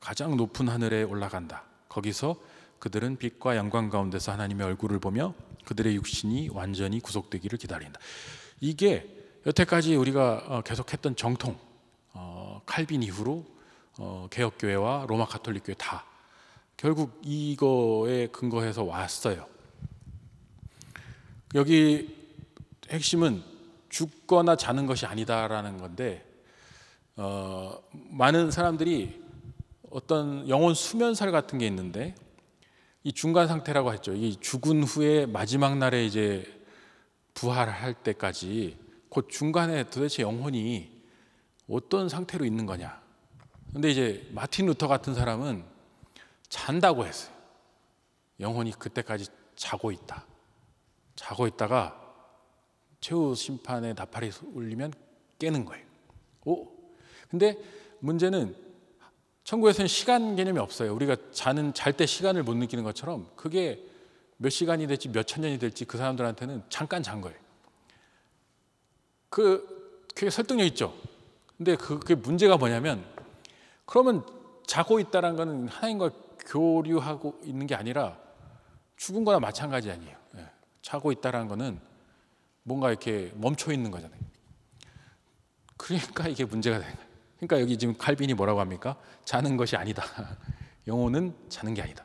가장 높은 하늘에 올라간다. 거기서 그들은 빛과 영광 가운데서 하나님의 얼굴을 보며 그들의 육신이 완전히 구속되기를 기다린다. 이게 여태까지 우리가 어, 계속했던 정통 어, 칼빈 이후로 어, 개혁교회와 로마 가톨릭교회 다 결국 이거에 근거해서 왔어요. 여기 핵심은 죽거나 자는 것이 아니다라는 건데 어, 많은 사람들이 어떤 영혼 수면살 같은 게 있는데 이 중간 상태라고 했죠. 이 죽은 후에 마지막 날에 이제 부활할 때까지 그 중간에 도대체 영혼이 어떤 상태로 있는 거냐. 근데 이제 마틴 루터 같은 사람은 잔다고 했어요. 영혼이 그때까지 자고 있다. 자고 있다가 최후 심판의 나팔이 울리면 깨는 거예요. 오. 근데 문제는 천국에서는 시간 개념이 없어요. 우리가 자는 잘 때 시간을 못 느끼는 것처럼 그게 몇 시간이 될지 몇 천 년이 될지 그 사람들한테는 잠깐 잔 거예요. 그 그게 설득력 있죠. 근데 그게 문제가 뭐냐면 그러면 자고 있다는 거는 하나님과 교류하고 있는 게 아니라 죽은 거나 마찬가지 아니에요. 예. 자고 있다는 거는 뭔가 이렇게 멈춰 있는 거잖아요. 그러니까 이게 문제가 되는 거예요. 그러니까 여기 지금 칼빈이 뭐라고 합니까? 자는 것이 아니다. 영혼은 자는 게 아니다.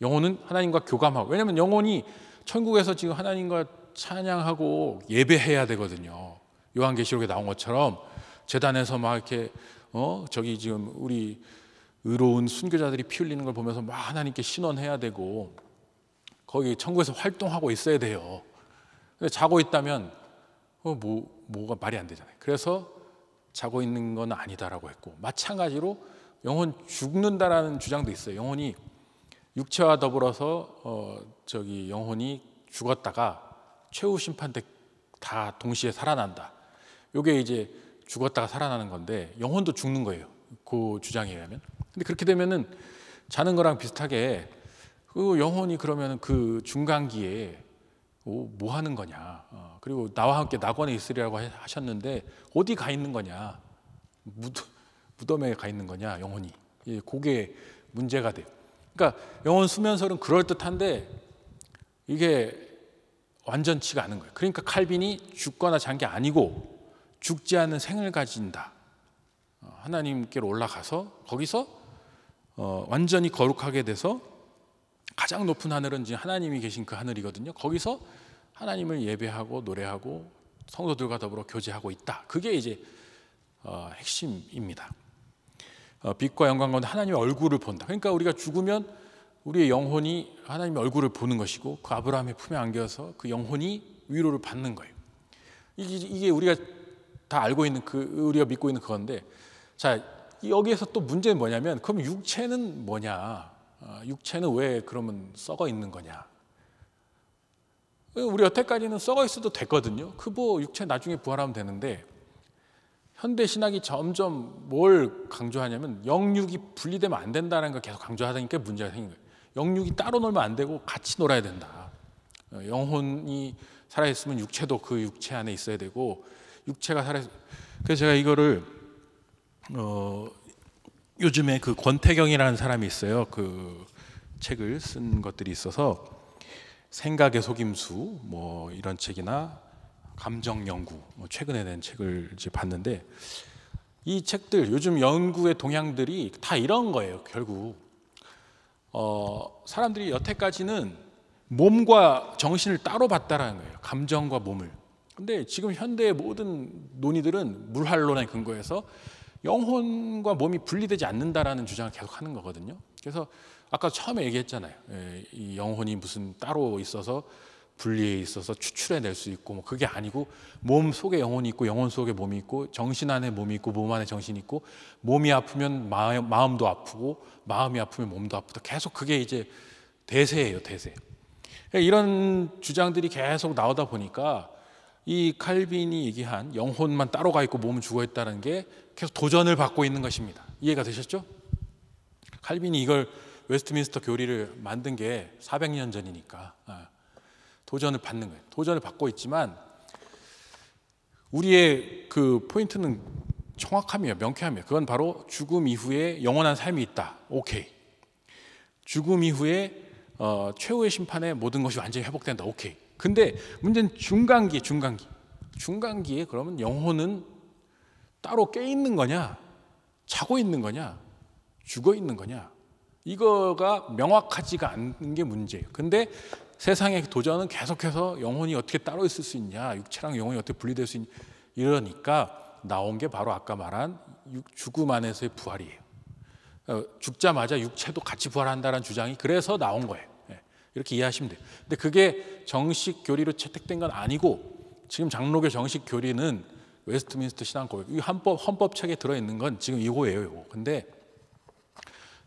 영혼은 하나님과 교감하고 왜냐하면 영혼이 천국에서 지금 하나님과 찬양하고 예배해야 되거든요. 요한계시록에 나온 것처럼 재단에서 막 이렇게 어 저기 지금 우리 의로운 순교자들이 피 흘리는 걸 보면서 막 하나님께 신원해야 되고 거기 천국에서 활동하고 있어야 돼요. 근데 자고 있다면 어, 뭐 뭐가 말이 안 되잖아요. 그래서 자고 있는 건 아니다라고 했고 마찬가지로 영혼 죽는다라는 주장도 있어요. 영혼이 육체와 더불어서 어, 저기 영혼이 죽었다가 최후 심판 때 다 동시에 살아난다. 요게 이제 죽었다가 살아나는 건데 영혼도 죽는 거예요. 그 주장에 의하면. 근데 그렇게 되면은 자는 거랑 비슷하게 그 영혼이 그러면 그 중간기에 오, 뭐 하는 거냐. 어, 그리고 나와 함께 낙원에 있으리라고 하- 하셨는데 어디 가 있는 거냐. 무덤, 무덤에 가 있는 거냐, 영혼이. 예, 그게 문제가 돼요. 그러니까 영혼 수면설은 그럴 듯한데 이게 완전치가 않은 거예요. 그러니까 칼빈이 죽거나 잔 게 아니고 죽지 않은 생을 가진다. 어, 하나님께로 올라가서 거기서 어, 완전히 거룩하게 돼서 가장 높은 하늘은 지금 하나님이 계신 그 하늘이거든요. 거기서 하나님을 예배하고 노래하고 성도들과 더불어 교제하고 있다. 그게 이제 어, 핵심입니다. 어, 빛과 영광 가운데 하나님의 얼굴을 본다. 그러니까 우리가 죽으면 우리의 영혼이 하나님의 얼굴을 보는 것이고 그 아브라함의 품에 안겨서 그 영혼이 위로를 받는 거예요. 이게, 이게 우리가 다 알고 있는 그 우리가 믿고 있는 그건데 자 여기에서 또 문제는 뭐냐면 그럼 육체는 뭐냐? 어, 육체는 왜 그러면 썩어 있는 거냐? 우리 여태까지는 썩어 있어도 됐거든요. 그 뭐 육체 나중에 부활하면 되는데 현대 신학이 점점 뭘 강조하냐면 영육이 분리되면 안 된다는 걸 계속 강조하다니까 문제가 생긴 거예요. 영육이 따로 놀면 안 되고 같이 놀아야 된다. 어, 영혼이 살아 있으면 육체도 그 육체 안에 있어야 되고 육체가 살아 있... 그래서 제가 이거를 어, 요즘에 그 권태경이라는 사람이 있어요. 그 책을 쓴 것들이 있어서 생각의 속임수 뭐 이런 책이나 감정 연구 뭐 최근에 낸 책을 이제 봤는데 이 책들 요즘 연구의 동향들이 다 이런 거예요. 결국 어, 사람들이 여태까지는 몸과 정신을 따로 봤다라는 거예요. 감정과 몸을. 근데 지금 현대의 모든 논의들은 물활론에 근거해서 영혼과 몸이 분리되지 않는다라는 주장을 계속 하는 거거든요. 그래서 아까 처음에 얘기했잖아요. 예, 이 영혼이 무슨 따로 있어서 분리해 있어서 추출해낼 수 있고 뭐 그게 아니고 몸 속에 영혼이 있고 영혼 속에 몸이 있고 정신 안에 몸이 있고 몸 안에 정신이 있고 몸이 아프면 마음, 마음 도 아프고 마음이 아프면 몸도 아프다. 계속 그게 이제 대세예요, 대세. 이런 주장들이 계속 나오다 보니까 이 칼빈이 얘기한 영혼만 따로 가 있고 몸은 죽어 있다는 게 계속 도전을 받고 있는 것입니다. 이해가 되셨죠? 칼빈이 이걸 웨스트민스터 교리를 만든 게 400년 전이니까 아, 도전을 받는 거예요. 도전을 받고 있지만 우리의 그 포인트는 정확함이에요. 명쾌함이에요. 그건 바로 죽음 이후에 영원한 삶이 있다. 오케이. 죽음 이후에 어, 최후의 심판에 모든 것이 완전히 회복된다. 오케이. 근데 문제는 중간기, 중간기. 중간기에 그러면 영혼은 따로 깨 있는 거냐, 자고 있는 거냐, 죽어 있는 거냐. 이거가 명확하지가 않은 게 문제예요. 근데 세상의 도전은 계속해서 영혼이 어떻게 따로 있을 수 있냐, 육체랑 영혼이 어떻게 분리될 수 있냐, 이러니까 나온 게 바로 아까 말한 죽음 안에서의 부활이에요. 어, 죽자마자 육체도 같이 부활한다는 주장이 그래서 나온 거예요. 예, 이렇게 이해하시면 돼요. 근데 그게 정식 교리로 채택된 건 아니고 지금 장로교 정식 교리는 웨스트민스터 신앙 고백 이 헌법 헌법 책에 들어 있는 건 지금 이거예요. 이거. 근데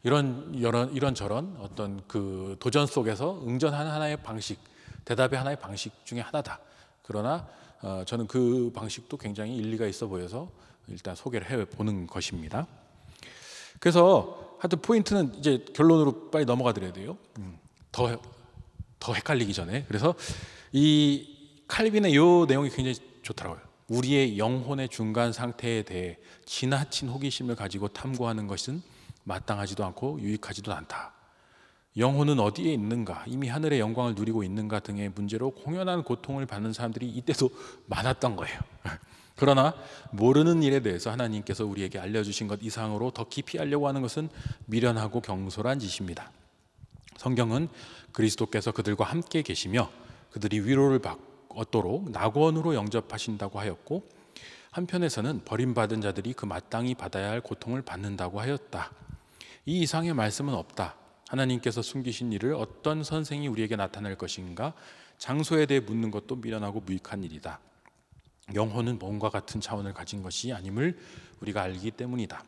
이런 이런 이런 저런 어떤 그 도전 속에서 응전하는 하나의 방식, 대답의 하나의 방식 중에 하나다. 그러나 어, 저는 그 방식도 굉장히 일리가 있어 보여서 일단 소개를 해 보는 것입니다. 그래서 하여튼 포인트는 이제 결론으로 빨리 넘어가 드려야 돼요. 더, 더 헷갈리기 전에. 그래서 이 칼빈의 요 내용이 굉장히 좋더라고요. 우리의 영혼의 중간 상태에 대해 지나친 호기심을 가지고 탐구하는 것은 마땅하지도 않고 유익하지도 않다. 영혼은 어디에 있는가, 이미 하늘의 영광을 누리고 있는가 등의 문제로 공연한 고통을 받는 사람들이 이때도 많았던 거예요. 그러나 모르는 일에 대해서 하나님께서 우리에게 알려주신 것 이상으로 더 깊이 알려고 하는 것은 미련하고 경솔한 짓입니다. 성경은 그리스도께서 그들과 함께 계시며 그들이 위로를 얻도록 낙원으로 영접하신다고 하였고 한편에서는 버림받은 자들이 그 마땅히 받아야 할 고통을 받는다고 하였다. 이 이상의 말씀은 없다. 하나님께서 숨기신 일을 어떤 선생이 우리에게 나타낼 것인가 장소에 대해 묻는 것도 미련하고 무익한 일이다. 영혼은 몸과 같은 차원을 가진 것이 아님을 우리가 알기 때문이다.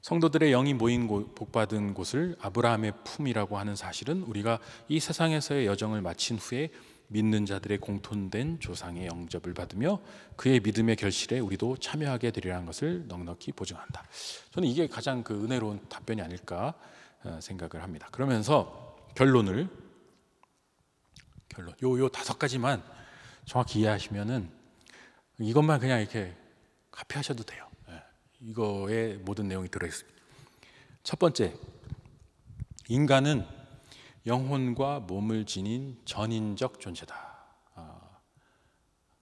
성도들의 영이 모인 곳, 복받은 곳을 아브라함의 품이라고 하는 사실은 우리가 이 세상에서의 여정을 마친 후에 믿는 자들의 공통된 조상의 영접을 받으며 그의 믿음의 결실에 우리도 참여하게 되리라는 것을 넉넉히 보증한다. 저는 이게 가장 그 은혜로운 답변이 아닐까 어, 생각을 합니다. 그러면서 결론을 결론 요 요 다섯 가지만 정확히 이해하시면은 이것만 그냥 이렇게 카피하셔도 돼요. 예, 이거에 모든 내용이 들어 있습니다. 첫 번째, 인간은 영혼과 몸을 지닌 전인적 존재다. 아,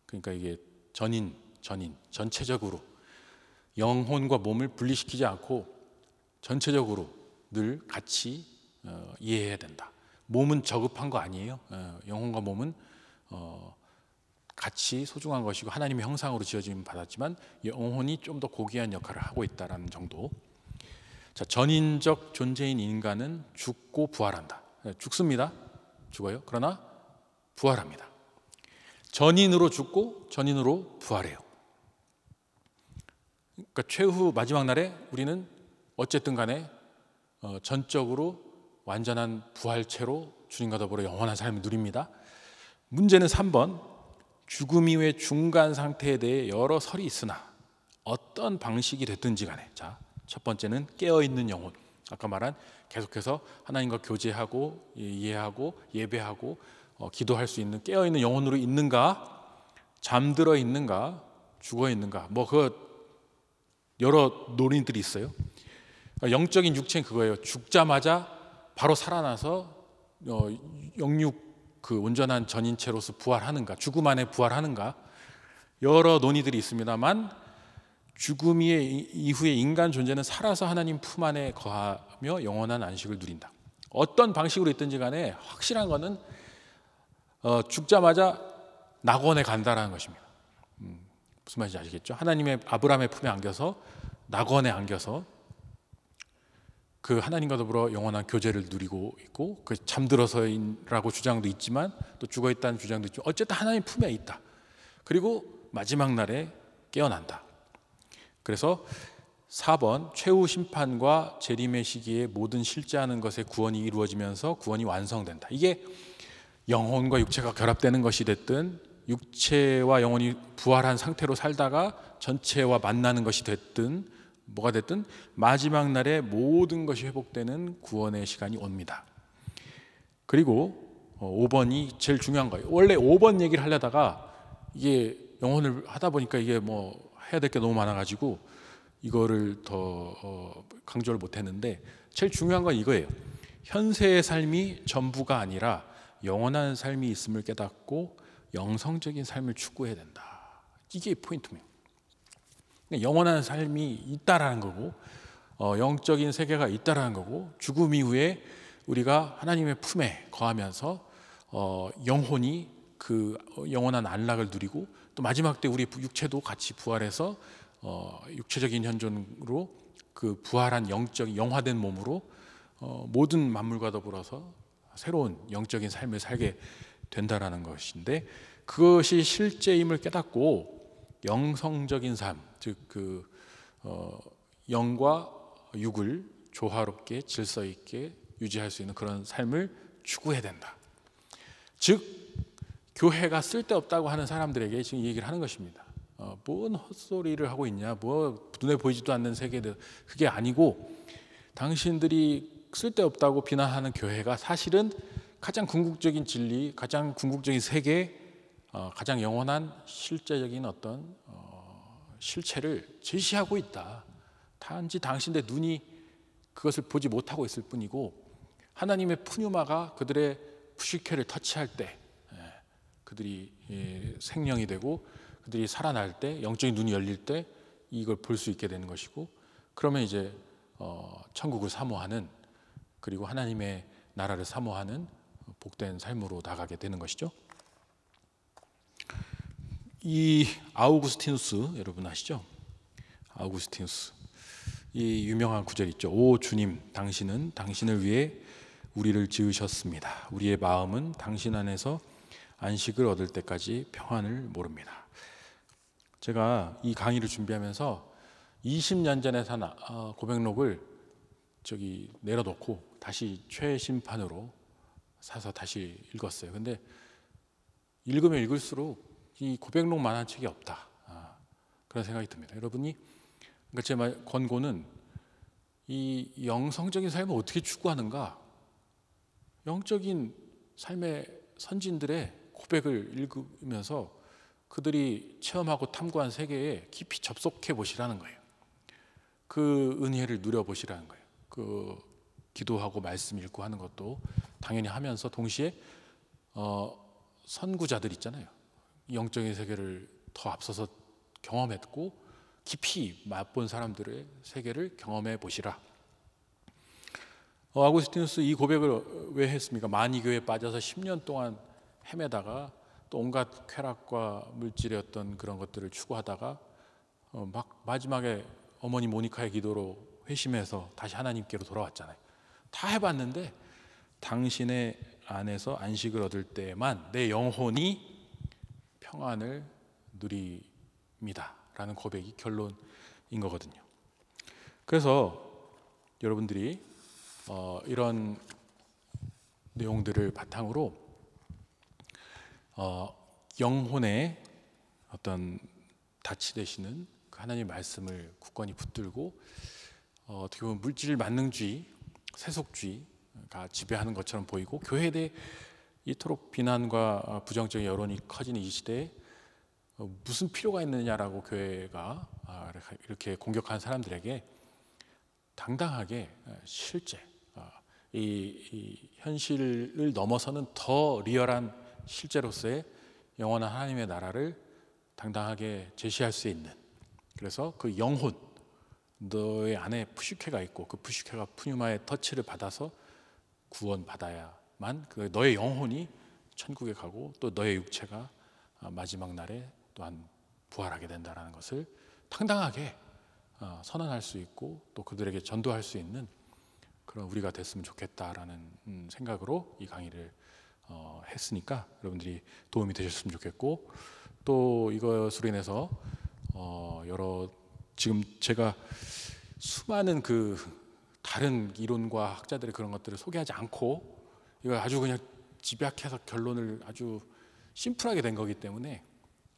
그러니까 이게 전인, 전인, 전체적으로 영혼과 몸을 분리시키지 않고 전체적으로 늘 같이 어, 이해해야 된다. 몸은 저급한 거 아니에요. 어, 영혼과 몸은 어, 같이 소중한 것이고 하나님의 형상으로 지어짐 받았지만 영혼이 좀 더 고귀한 역할을 하고 있다라는 정도. 자, 전인적 존재인 인간은 죽고 부활한다. 네, 죽습니다. 죽어요. 그러나 부활합니다. 전인으로 죽고 전인으로 부활해요. 그러니까 최후 마지막 날에 우리는 어쨌든 간에 어, 전적으로 완전한 부활체로 주님과 더불어 영원한 삶을 누립니다. 문제는 3번 죽음 이후의 중간 상태에 대해 여러 설이 있으나 어떤 방식이 됐든지 간에 자, 첫 번째는 깨어 있는 영혼. 아까 말한 계속해서 하나님과 교제하고 예, 이해하고 예배하고 어, 기도할 수 있는 깨어 있는 영혼으로 있는가? 잠들어 있는가? 죽어 있는가? 뭐 그 여러 논의들이 있어요. 그러니까 영적인 육체는 그거예요. 죽자마자 바로 살아나서 어, 영육 그 온전한 전인체로서 부활하는가, 죽음 안에 부활하는가 여러 논의들이 있습니다만 죽음 이- 이후에 인간 존재는 살아서 하나님 품 안에 거하며 영원한 안식을 누린다. 어떤 방식으로 있든지 간에 확실한 거는 어, 죽자마자 낙원에 간다라는 것입니다. 음, 무슨 말인지 아시겠죠? 하나님의 아브라함의 품에 안겨서 낙원에 안겨서 그 하나님과 더불어 영원한 교제를 누리고 있고 그 잠들어서라고 주장도 있지만 또 죽어 있다는 주장도 있지만 어쨌든 하나님 품에 있다. 그리고 마지막 날에 깨어난다. 그래서 4번 최후 심판과 재림의 시기에 모든 실제하는 것의 구원이 이루어지면서 구원이 완성된다. 이게 영혼과 육체가 결합되는 것이 됐든 육체와 영혼이 부활한 상태로 살다가 전체와 만나는 것이 됐든 뭐가 됐든 마지막 날에 모든 것이 회복되는 구원의 시간이 옵니다. 그리고 5번이 제일 중요한 거예요. 원래 5번 얘기를 하려다가 이게 영혼을 하다 보니까 이게 뭐 해야 될 게 너무 많아가지고 이거를 더 어, 강조를 못했는데 제일 중요한 건 이거예요. 현세의 삶이 전부가 아니라 영원한 삶이 있음을 깨닫고 영성적인 삶을 추구해야 된다. 이게 포인트입니다. 그러니까 영원한 삶이 있다라는 거고 어, 영적인 세계가 있다라는 거고 죽음 이후에 우리가 하나님의 품에 거하면서 어, 영혼이 그 영원한 안락을 누리고 또 마지막 때 우리 육체도 같이 부활해서 어, 육체적인 현존으로 그 부활한 영적 영화된 몸으로 어, 모든 만물과 더불어서 새로운 영적인 삶을 살게 된다라는 것인데 그것이 실제임을 깨닫고 영성적인 삶, 즉그 어, 영과 육을 조화롭게 질서 있게 유지할 수 있는 그런 삶을 추구해야 된다. 즉 교회가 쓸데없다고 하는 사람들에게 지금 이 얘기를 하는 것입니다. 어, 뭔 헛소리를 하고 있냐? 뭐 눈에 보이지도 않는 세계들 그게 아니고 당신들이 쓸데없다고 비난하는 교회가 사실은 가장 궁극적인 진리, 가장 궁극적인 세계, 어, 가장 영원한 실제적인 어떤 어, 실체를 제시하고 있다. 단지 당신의 눈이 그것을 보지 못하고 있을 뿐이고 하나님의 푸뉴마가 그들의 푸시케를 터치할 때 예, 그들이 예, 생명이 되고 그들이 살아날 때 영적인 눈이 열릴 때 이걸 볼 수 있게 되는 것이고 그러면 이제 어, 천국을 사모하는 그리고 하나님의 나라를 사모하는 복된 삶으로 나가게 되는 것이죠. 이 아우구스티누스 여러분 아시죠? 아우구스티누스 이 유명한 구절 있죠. 오 주님, 당신은 당신을 위해 우리를 지으셨습니다. 우리의 마음은 당신 안에서 안식을 얻을 때까지 평안을 모릅니다. 제가 이 강의를 준비하면서 20년 전에 산 아, 고백록을 저기 내려놓고 다시 최신판으로 사서 다시 읽었어요. 근데 읽으면 읽을수록 이 고백록만한 책이 없다. 아, 그런 생각이 듭니다. 여러분이 그러니까 제 말, 권고는 이 영성적인 삶을 어떻게 추구하는가? 영적인 삶의 선진들의 고백을 읽으면서 그들이 체험하고 탐구한 세계에 깊이 접속해 보시라는 거예요. 그 은혜를 누려 보시라는 거예요. 그 기도하고 말씀 읽고 하는 것도 당연히 하면서 동시에 어, 선구자들 있잖아요. 영적인 세계를 더 앞서서 경험했고 깊이 맛본 사람들의 세계를 경험해 보시라. 어, 아구스티누스 이 고백을 왜 했습니까? 만이교에 빠져서 10년 동안 헤매다가 또 온갖 쾌락과 물질의 어떤 그런 것들을 추구하다가 어, 막 마지막에 어머니 모니카의 기도로 회심해서 다시 하나님께로 돌아왔잖아요. 다 해봤는데 당신의 안에서 안식을 얻을 때만 내 영혼이 평안을 누립니다라는 고백이 결론인 거거든요. 그래서 여러분들이 어, 이런 내용들을 바탕으로 어, 영혼의 어떤 다치 되시는 그 하나님 말씀을 굳건히 붙들고 어, 어떻게 보면 물질 만능주의, 세속주의가 지배하는 것처럼 보이고 교회에 대해 이토록 비난과 부정적인 여론이 커지는 이 시대에 어, 무슨 필요가 있느냐라고 교회가 아, 이렇게 공격한 사람들에게 당당하게 실제 어, 이, 이 현실을 넘어서는 더 리얼한 실제로서의 영원한 하나님의 나라를 당당하게 제시할 수 있는. 그래서 그 영혼 너의 안에 푸슈케가 있고 그 푸슈케가 푸뉴마의 터치를 받아서 구원 받아야만 그 너의 영혼이 천국에 가고 또 너의 육체가 아, 마지막 날에 또한 부활하게 된다라는 것을 당당하게 어, 선언할 수 있고 또 그들에게 전도할 수 있는 그런 우리가 됐으면 좋겠다라는 음, 생각으로 이 강의를 어, 했으니까 여러분들이 도움이 되셨으면 좋겠고 또 이것으로 인해서 어, 여러 지금 제가 수많은 그 다른 이론과 학자들의 그런 것들을 소개하지 않고 이거 아주 그냥 집약해서 결론을 아주 심플하게 된 거기 때문에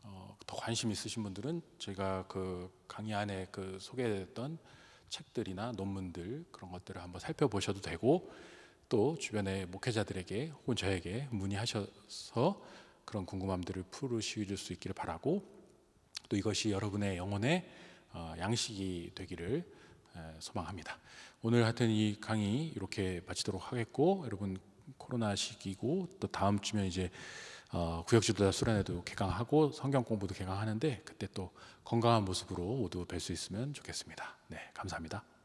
어, 더 관심 있으신 분들은 제가 그 강의 안에 그 소개됐던 책들이나 논문들 그런 것들을 한번 살펴보셔도 되고 또 주변의 목회자들에게 혹은 저에게 문의하셔서 그런 궁금함들을 풀으실 수 있기를 바라고 또 이것이 여러분의 영혼의 어, 양식이 되기를 에, 소망합니다. 오늘 하여튼 이 강의 이렇게 마치도록 하겠고 여러분 코로나 시기고 또 다음 주면 이제 어, 구역 지도자 수련회도 개강하고 성경 공부도 개강하는데 그때 또 건강한 모습으로 모두 뵐 수 있으면 좋겠습니다. 네, 감사합니다.